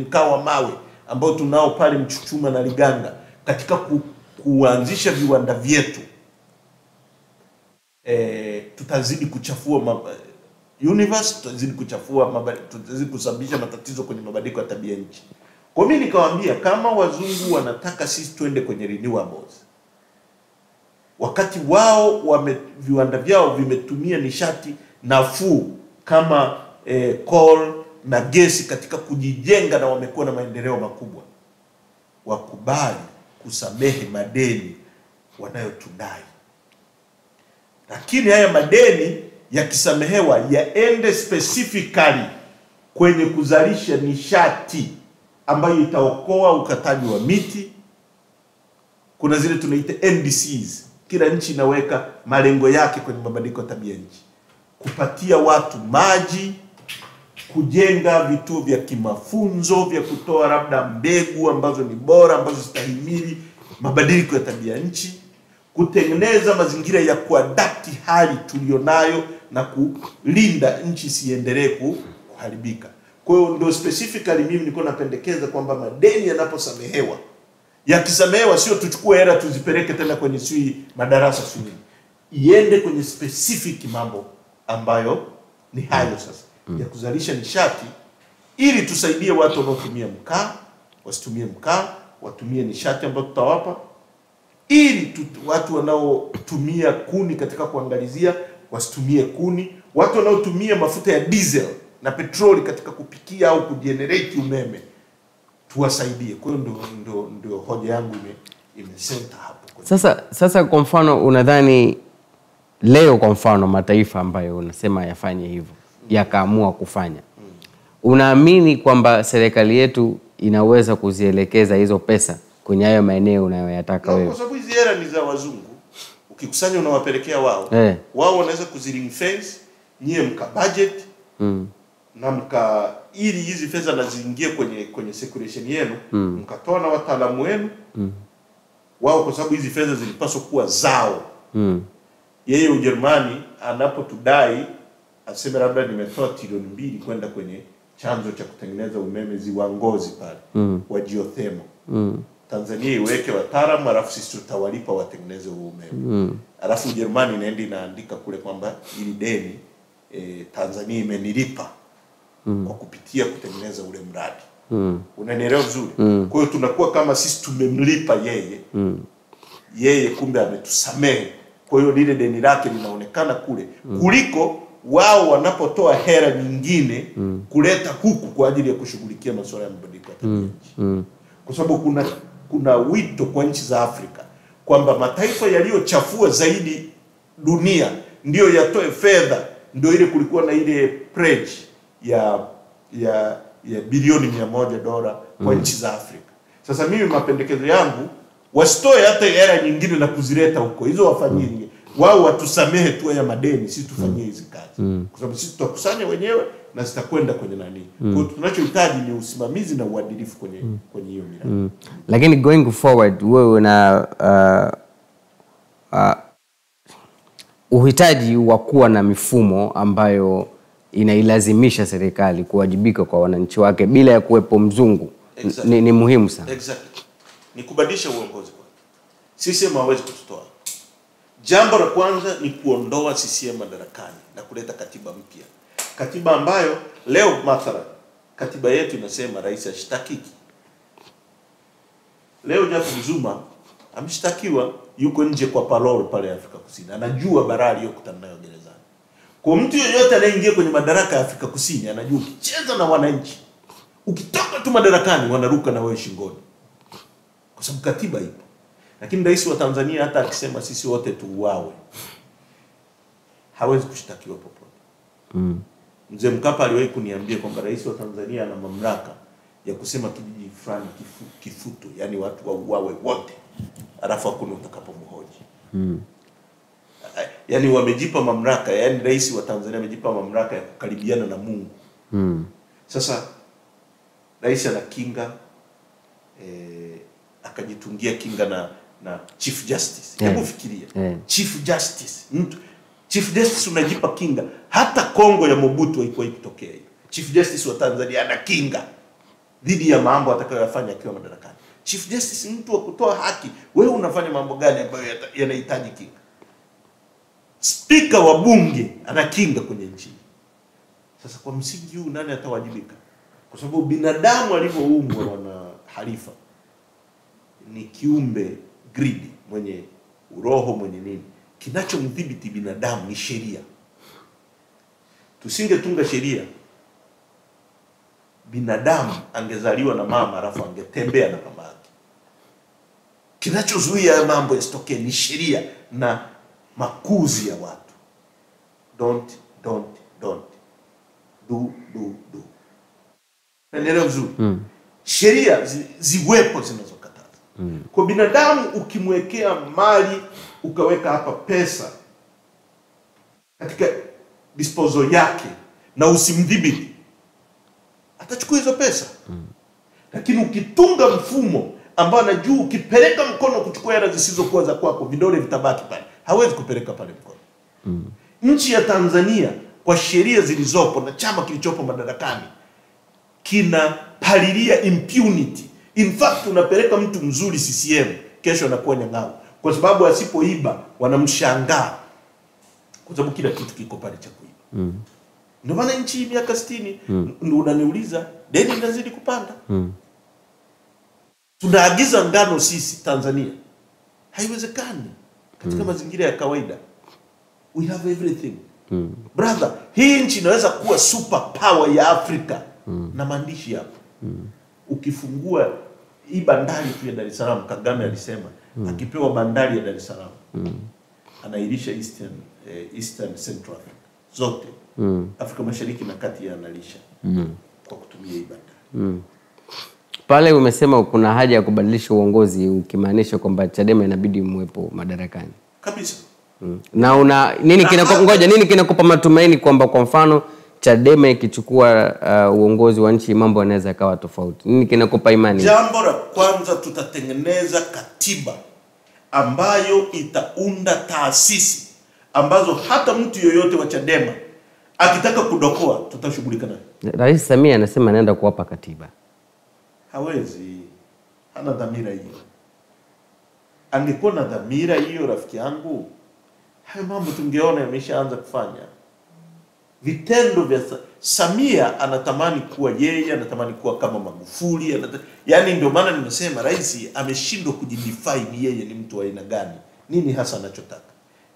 Speaker 2: mkaa wa mawe ambao tunao pale Mchuchuma na Liganga katika ku, kuanzisha viwanda vyetu eh, tutazidi kuchafua ma, universe, tutazidi kuchafua tutazidi kusababisha matatizo kwenye mabadiliko ya tabia nchi. Kwa mimi nikawaambia kama wazungu wanataka sisi tuende kwenye renewables, wakati wao wame, viwanda vyao vimetumia nishati nafuu kama eh, coal na gesi katika kujijenga na wamekuwa na maendeleo makubwa, wakubali kusamehe madeni wanayotudai, lakini haya madeni yakisamehewa yaende specifically kwenye kuzalisha nishati ambayo itaokoa ukataji wa miti. Kuna zile tunaita NDCs, kila nchi inaweka malengo yake kwenye mabadiliko ya tabia nchi, kupatia watu maji, kujenga vituo vya kimafunzo vya kutoa labda mbegu ambazo ni bora ambazo zitahimili mabadiliko ya tabia nchi, kutengeneza mazingira ya kuadapti hali tuliyonayo na kulinda nchi isiendelee kuharibika. Kwa hiyo ndio specifically mimi nilikuwa napendekeza kwamba madeni yanaposamehewa, yakisamehewa sio tuchukue hela tuzipeleke tena kwenye sui madarasa sui iende kwenye specific mambo ambayo ni hayo sasa. Ya kuzalisha nishati ili tusaidie watu wanaotumia mkaa wasitumie mkaa, watumie nishati ambayo tutawapa, ili tutu, watu wanaotumia kuni katika kuangalizia wasitumie kuni, watu wanaotumia mafuta ya diesel na petroli katika kupikia au kujenerate umeme tuwasaidie. Kwa hiyo ndo, ndo, ndo hoja yangu ime, imesenta hapo
Speaker 1: Sasa, sasa kwa mfano unadhani leo kwa mfano mataifa ambayo unasema yafanye hivyo mm. yakaamua kufanya, mm. unaamini kwamba serikali yetu inaweza kuzielekeza hizo pesa kwenye hayo maeneo unayoyataka
Speaker 2: Na
Speaker 1: wewe?
Speaker 2: kwa sababu hizi hela ni za wazungu, ukikusanya unawapelekea wao
Speaker 1: Eh.
Speaker 2: wao wanaweza kuziring fence, nyie mka budget
Speaker 1: Mm.
Speaker 2: Na mka ili hizi fedha na ziingie kwenye kwenye circulation yenu mm. mkatoa na wataalamu wenu mm. wao, kwa sababu hizi fedha zilipaswa kuwa zao.
Speaker 1: Mm.
Speaker 2: Yeye Ujerumani anapotudai aseme labda nimetoa trilioni mbili kwenda kwenye chanzo cha kutengeneza umeme ziwa Ngozi pale
Speaker 1: Mm.
Speaker 2: wa geothermal
Speaker 1: Mm.
Speaker 2: Tanzania iweke wataalamu, alafu sisi tutawalipa watengeneze huo umeme
Speaker 1: Mm.
Speaker 2: alafu Ujerumani inaenda inaandika kule kwamba ili deni e, Tanzania imenilipa kwa kupitia kutengeneza ule mradi.
Speaker 1: Mm.
Speaker 2: Unanielewa vizuri?
Speaker 1: Mm.
Speaker 2: Kwa hiyo tunakuwa kama sisi tumemlipa yeye
Speaker 1: Mm.
Speaker 2: yeye kumbe ametusamehe. Kwa hiyo lile deni lake linaonekana kule mm. kuliko wao wanapotoa hera nyingine mm. kuleta huku kwa ajili ya kushughulikia masuala ya mabadiliko ya tabia nchi
Speaker 1: Mm.
Speaker 2: kwa sababu kuna kuna wito kwa nchi za Afrika kwamba mataifa yaliyochafua zaidi dunia ndiyo yatoe fedha. Ndio ile kulikuwa na ile pledge ya ya ya bilioni mia moja dola kwa nchi za Afrika. Sasa mimi mapendekezo yangu wasitoe hata hela nyingine na kuzileta huko, hizo wafanyie mm. wao watusamehe tu ya madeni, sisi tufanyie hizi kazi, kwa sababu sisi tutakusanya wenyewe na zitakwenda kwenye nani. Mm. Kwa tunachohitaji ni usimamizi na uadilifu kwenye mm. kwenye hiyo miradi.
Speaker 1: Mm. Lakini going forward wewe una uh, uh, uhitaji wa kuwa na mifumo ambayo inailazimisha serikali kuwajibika kwa wananchi wake bila ya kuwepo mzungu
Speaker 2: Exactly.
Speaker 1: ni, ni muhimu sana.
Speaker 2: Exactly. Ni kubadilisha uongozi kwa CCM hawezi kututoa. Jambo la kwanza ni kuondoa CCM madarakani na kuleta katiba mpya, katiba ambayo leo mathala katiba yetu inasema rais ashtakiki. Leo Jacob Zuma ameshtakiwa, yuko nje kwa parole pale Afrika Kusini, anajua balaa aliyokutana nayo gerezani. Kwa mtu yeyote anayeingia kwenye madaraka ya Afrika Kusini anajua ukicheza na wananchi, ukitoka tu madarakani wanaruka na wewe shingoni, kwa sababu katiba ipo. Lakini rais wa Tanzania hata akisema sisi wote tuuawe, hawezi kushtakiwa popote.
Speaker 1: Mm.
Speaker 2: Mzee Mkapa aliwahi kuniambia kwamba rais wa Tanzania ana mamlaka ya kusema kijiji fulani kifu, kifuto, yani watu wauawe wote, alafu hakuna utakapomhoji.
Speaker 1: Mm.
Speaker 2: Yani wamejipa mamlaka, yani rais wa Tanzania amejipa mamlaka ya kukaribiana na Mungu.
Speaker 1: Mm.
Speaker 2: Sasa rais ana kinga eh, akajitungia kinga na na chief justice. Hebu
Speaker 1: Yeah.
Speaker 2: fikiria
Speaker 1: Yeah.
Speaker 2: chief justice, mtu chief justice unajipa kinga. Hata Kongo ya Mobutu haikuwahi kutokea hiyo. Chief justice wa Tanzania ana kinga dhidi ya mambo atakayoyafanya akiwa madarakani. Chief justice mtu wa kutoa haki. Wewe unafanya mambo gani ambayo yanahitaji kinga? Spika wa bunge anakinga kwenye nchi. Sasa kwa msingi huu nani atawajibika? Kwa sababu binadamu alivyoumbwa wana Halifa ni kiumbe greedy, mwenye uroho, mwenye nini. Kinachomdhibiti binadamu ni sheria. Tusingetunga sheria, binadamu angezaliwa na mama alafu angetembea na mama yake. Kinachozuia mambo yasitokee ni sheria na makuzi ya watu. Don't, don't, don't do do do. Naendelea vizuri
Speaker 1: Mm.
Speaker 2: sheria zi, ziwepo zinazokataza
Speaker 1: Mm.
Speaker 2: kwa binadamu. Ukimwekea mali ukaweka hapa pesa katika disposal yake na usimdhibiti, atachukua hizo pesa lakini ukitunga mfumo ambao anajua ukipeleka mkono kuchukua hela zisizokuwa za kwako, vidole vitabaki pale, hawezi kupeleka pale mkono mm. nchi ya Tanzania kwa sheria zilizopo na chama kilichopo madarakani kinapalilia impunity. In fact unapeleka mtu mzuri CCM, kesho anakuwa nyang'au, kwa sababu asipoiba wanamshangaa, kwa sababu kila kitu kiko pale cha kuiba.
Speaker 1: Mm.
Speaker 2: Ndio maana nchi miaka 60 ndio unaniuliza deni linazidi kupanda.
Speaker 1: Mm.
Speaker 2: Tunaagiza ngano sisi Tanzania, haiwezekani katika mazingira ya kawaida. We have everything
Speaker 1: Mm.
Speaker 2: brother. Hii nchi inaweza kuwa super power ya Afrika mm. na maandishi hapo. Ukifungua hii bandari tu ya Dar es Salaam, Kagame alisema mm. akipewa bandari ya Dar es Salaam mm. anailisha Eastern, eh, Eastern Central Africa zote
Speaker 1: Mm.
Speaker 2: Afrika Mashariki na Kati analisha
Speaker 1: Mm.
Speaker 2: kwa kutumia hii bandari.
Speaker 1: Mm. Pale umesema kuna haja ya kubadilisha uongozi ukimaanisha kwamba Chadema inabidi mwepo madarakani.
Speaker 2: kabisa.
Speaker 1: Mm. Na una nini ngoja nini kinakupa matumaini kwamba kwa mfano Chadema ikichukua uh, uongozi wa nchi mambo yanaweza yakawa tofauti. Nini kinakupa imani?
Speaker 2: Jambo la kwanza, tutatengeneza katiba ambayo itaunda taasisi ambazo hata mtu yoyote wa Chadema akitaka kudokoa tutashughulika naye.
Speaker 1: Rais Samia anasema anaenda kuwapa katiba.
Speaker 2: Hawezi, hana dhamira hiyo. Angekuwa na dhamira hiyo, rafiki yangu, hayo mambo tungeona yameshaanza kufanya. Vitendo vya Samia anatamani kuwa yeye, anatamani kuwa kama Magufuli, anata... yaani ndio maana nimesema rais ameshindwa kujidefine yeye ni mtu wa aina gani, nini hasa anachotaka,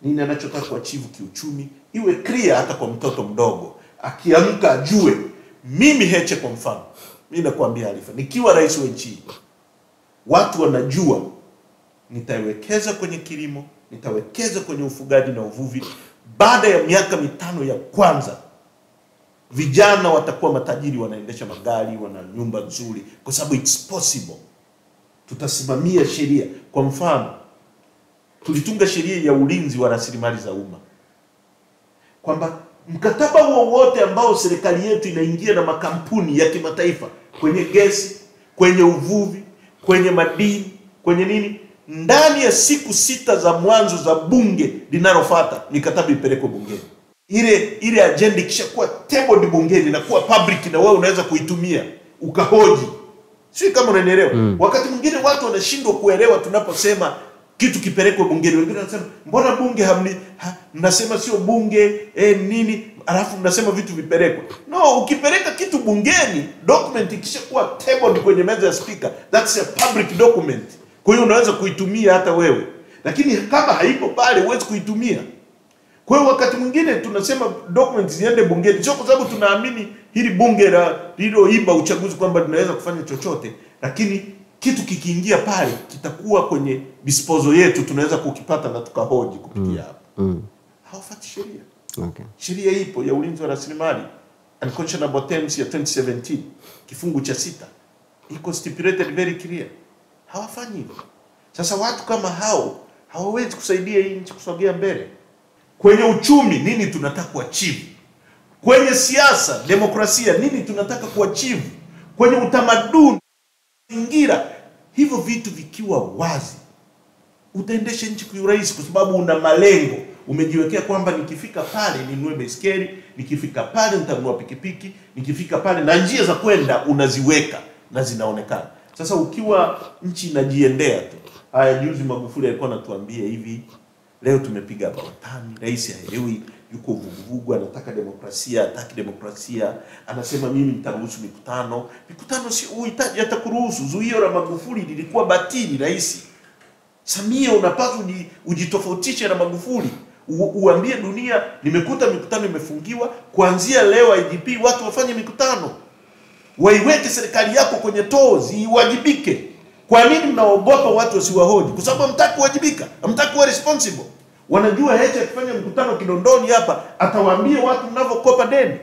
Speaker 2: nini anachotaka kuachivu kiuchumi, iwe clear hata kwa mtoto mdogo, akiamka ajue. Mimi Heche kwa mfano, mimi nakwambia Alifa, nikiwa rais wa nchi watu wanajua nitawekeza kwenye kilimo, nitawekeza kwenye ufugaji na uvuvi. Baada ya miaka mitano ya kwanza, vijana watakuwa matajiri, wanaendesha magari, wana nyumba nzuri, kwa sababu it's possible. Tutasimamia sheria. Kwa mfano, tulitunga sheria ya ulinzi wa rasilimali za umma kwamba mkataba wowote ambao serikali yetu inaingia na makampuni ya kimataifa kwenye gesi, kwenye uvuvi, kwenye madini, kwenye nini, ndani ya siku sita za mwanzo za bunge linalofuata mikataba ipelekwe bungeni. Ile ile agenda ikishakuwa tabled bungeni inakuwa public na wewe unaweza kuitumia ukahoji, sio kama unanielewa. Mm. Wakati mwingine watu wanashindwa kuelewa tunaposema kitu kipelekwe bungeni. Wengine wanasema mbona bunge hamni ha, mnasema sio bunge eh, nini alafu mnasema vitu vipelekwe. No, ukipeleka kitu bungeni, document ikishakuwa tabled kwenye meza ya speaker, that's a public document. Kwa hiyo unaweza kuitumia hata wewe, lakini kama haipo pale huwezi kuitumia. Kwa hiyo wakati mwingine tunasema document ziende bungeni, sio kwa sababu tunaamini hili bunge la lililoiba uchaguzi kwamba linaweza kufanya chochote, lakini kitu kikiingia pale kitakuwa kwenye disposal yetu, tunaweza kukipata na tukahoji kupitia hapo.
Speaker 1: Mm. mm.
Speaker 2: Hawafuati sheria.
Speaker 1: Okay.
Speaker 2: Sheria ipo ya ulinzi wa rasilimali Unconscionable Terms ya 2017 kifungu cha sita iko stipulated very clear. Hawafanyi hivyo. Sasa watu kama hao hawawezi kusaidia hii nchi kusogea mbele. Kwenye uchumi nini tunataka kuachieve? Kwenye siasa, demokrasia nini tunataka kuachieve? Kwenye utamaduni, mazingira, hivyo vitu vikiwa wazi utaendesha nchi kwa urahisi, kwa sababu una malengo. Umejiwekea kwamba nikifika pale ninunue baiskeli, nikifika pale nitanunua pikipiki, nikifika pale, na njia za kwenda unaziweka na zinaonekana. Sasa ukiwa nchi inajiendea tu, haya, juzi Magufuli alikuwa anatuambia hivi, leo tumepiga batani, rais haelewi, yuko vuguvugu, anataka demokrasia, hataki demokrasia, anasema mimi nitaruhusu mikutano. Mikutano si uhitaji hata kuruhusu. Zuio la Magufuli lilikuwa batili, rais Samia unapaswa ujitofautishe na Magufuli, U, uambie dunia nimekuta mikutano imefungiwa, kuanzia leo IGP watu wafanye mikutano, waiweke serikali yako kwenye tozi, iwajibike. Kwa nini mnaogopa watu wasiwahoji? Kwa sababu hamtaki kuwajibika, hamtaki kuwa responsible. Wanajua Heche akifanya mkutano Kinondoni hapa atawaambia watu mnavyokopa deni,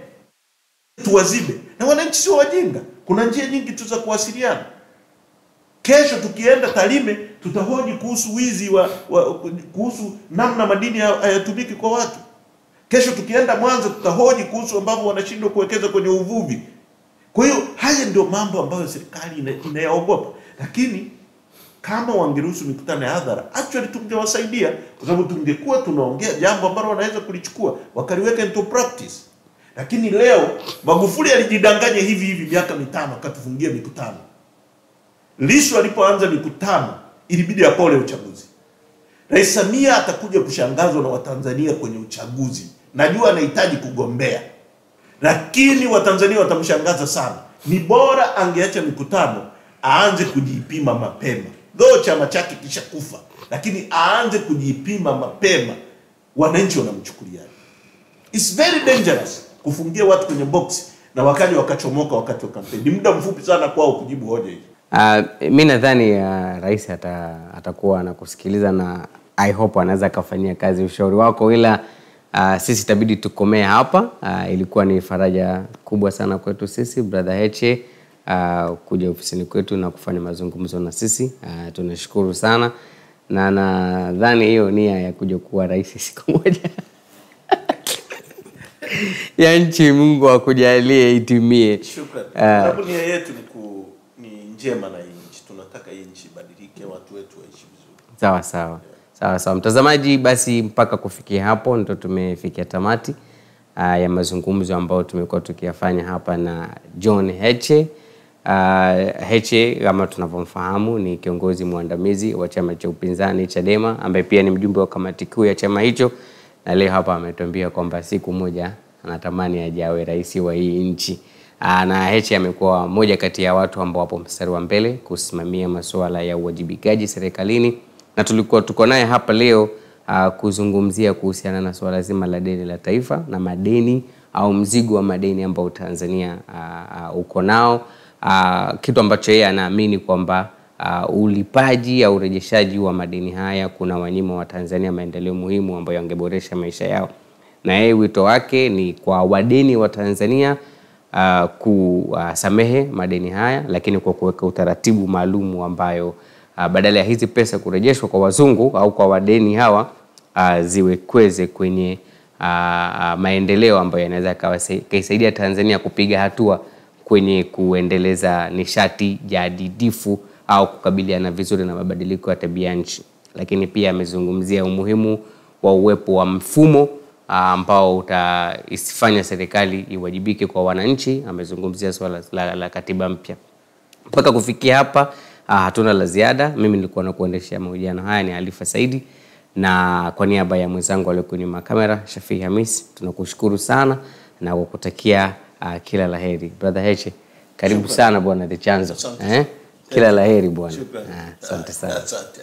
Speaker 2: tuwazibe. Na wananchi sio wajinga, kuna njia nyingi tu za kuwasiliana. Kesho tukienda Tarime tutahoji kuhusu wizi wa, wa kuhusu namna madini hayatumiki kwa watu. Kesho tukienda Mwanza tutahoji kuhusu ambavyo wanashindwa kuwekeza kwenye uvuvi. Kwa hiyo haya ndio mambo ambayo serikali inayaogopa, lakini kama wangeruhusu mikutano ya hadhara, actually tungewasaidia kwa sababu tungekuwa tunaongea jambo ambalo wanaweza kulichukua wakaliweka into practice. Lakini leo Magufuli alijidanganya hivi hivi miaka mitano akatufungia mikutano. Lissu alipoanza mikutano ilibidi apole uchaguzi. Rais Samia atakuja kushangazwa na Watanzania kwenye uchaguzi. Najua anahitaji kugombea, lakini Watanzania watamshangaza sana. Ni bora angeacha mikutano, aanze kujipima mapema, though chama chake kisha kufa, lakini aanze kujipima mapema, wananchi wanamchukuliaje. It's very dangerous kufungia watu kwenye box na wakaja wakachomoka wakati wa kampeni. Ni muda mfupi sana kwao kujibu hoja hizi.
Speaker 1: Uh, mi nadhani uh, rais ata, atakuwa anakusikiliza na I hope anaweza akafanyia kazi ushauri wako, ila uh, sisi itabidi tukomee hapa. Uh, ilikuwa ni faraja kubwa sana kwetu sisi brother Heche uh, kuja ofisini kwetu na kufanya mazungumzo na sisi uh, tunashukuru sana na nadhani hiyo nia ya kuja kuwa rahisi siku moja <laughs> ya nchi mungu akujalie itimie
Speaker 2: Shukrani.
Speaker 1: Ah.
Speaker 2: Nia yetu ni, ku, ni njema na nchi, tunataka hii nchi ibadilike, watu wetu waishi vizuri.
Speaker 1: sawa sawa sawa sawa mtazamaji basi mpaka kufikia hapo ndo tumefikia tamati uh, ya mazungumzo ambayo tumekuwa tukiyafanya hapa na john heche uh, heche kama tunavyomfahamu ni kiongozi mwandamizi wa chama cha upinzani chadema ambaye pia ni mjumbe wa kamati kuu ya chama hicho na leo hapa ametuambia kwamba siku moja anatamani ajawe rais wa hii nchi. Uh, na Heche amekuwa moja kati ya watu ambao wapo mstari wa mbele kusimamia masuala ya uwajibikaji serikalini, na tulikuwa tuko naye hapa leo uh, kuzungumzia kuhusiana na suala zima la deni la taifa na madeni au mzigo wa madeni ambao Tanzania uh, uh, uko nao uh, kitu ambacho yeye anaamini kwamba uh, ulipaji au urejeshaji wa madeni haya kuna wanyima wa Tanzania maendeleo muhimu ambayo yangeboresha maisha yao, na yeye wito wake ni kwa wadeni wa Tanzania uh, kusamehe madeni haya, lakini kwa kuweka utaratibu maalum ambayo uh, badala ya hizi pesa kurejeshwa kwa wazungu au kwa wadeni hawa uh, ziwekweze kwenye uh, maendeleo ambayo yanaweza kaisaidia Tanzania kupiga hatua kwenye kuendeleza nishati jadidifu au kukabiliana vizuri na mabadiliko ya tabia nchi. Lakini pia amezungumzia umuhimu wa uwepo wa mfumo ah, ambao utaifanya serikali iwajibike kwa wananchi. Amezungumzia swala la, la katiba mpya. Mpaka kufikia hapa ah, hatuna la ziada. Mimi nilikuwa na kuendesha mahojiano haya ni Alifa Saidi, na kwa niaba ya mwenzangu aliyekuwa nyuma kamera Shafii Hamis, tunakushukuru sana na kukutakia uh, kila la heri. Brother Heche, karibu sana bwana The Chanzo. Eh? Kila la heri bwana.
Speaker 2: Asante
Speaker 1: Ah, Asante sana.
Speaker 2: Asante.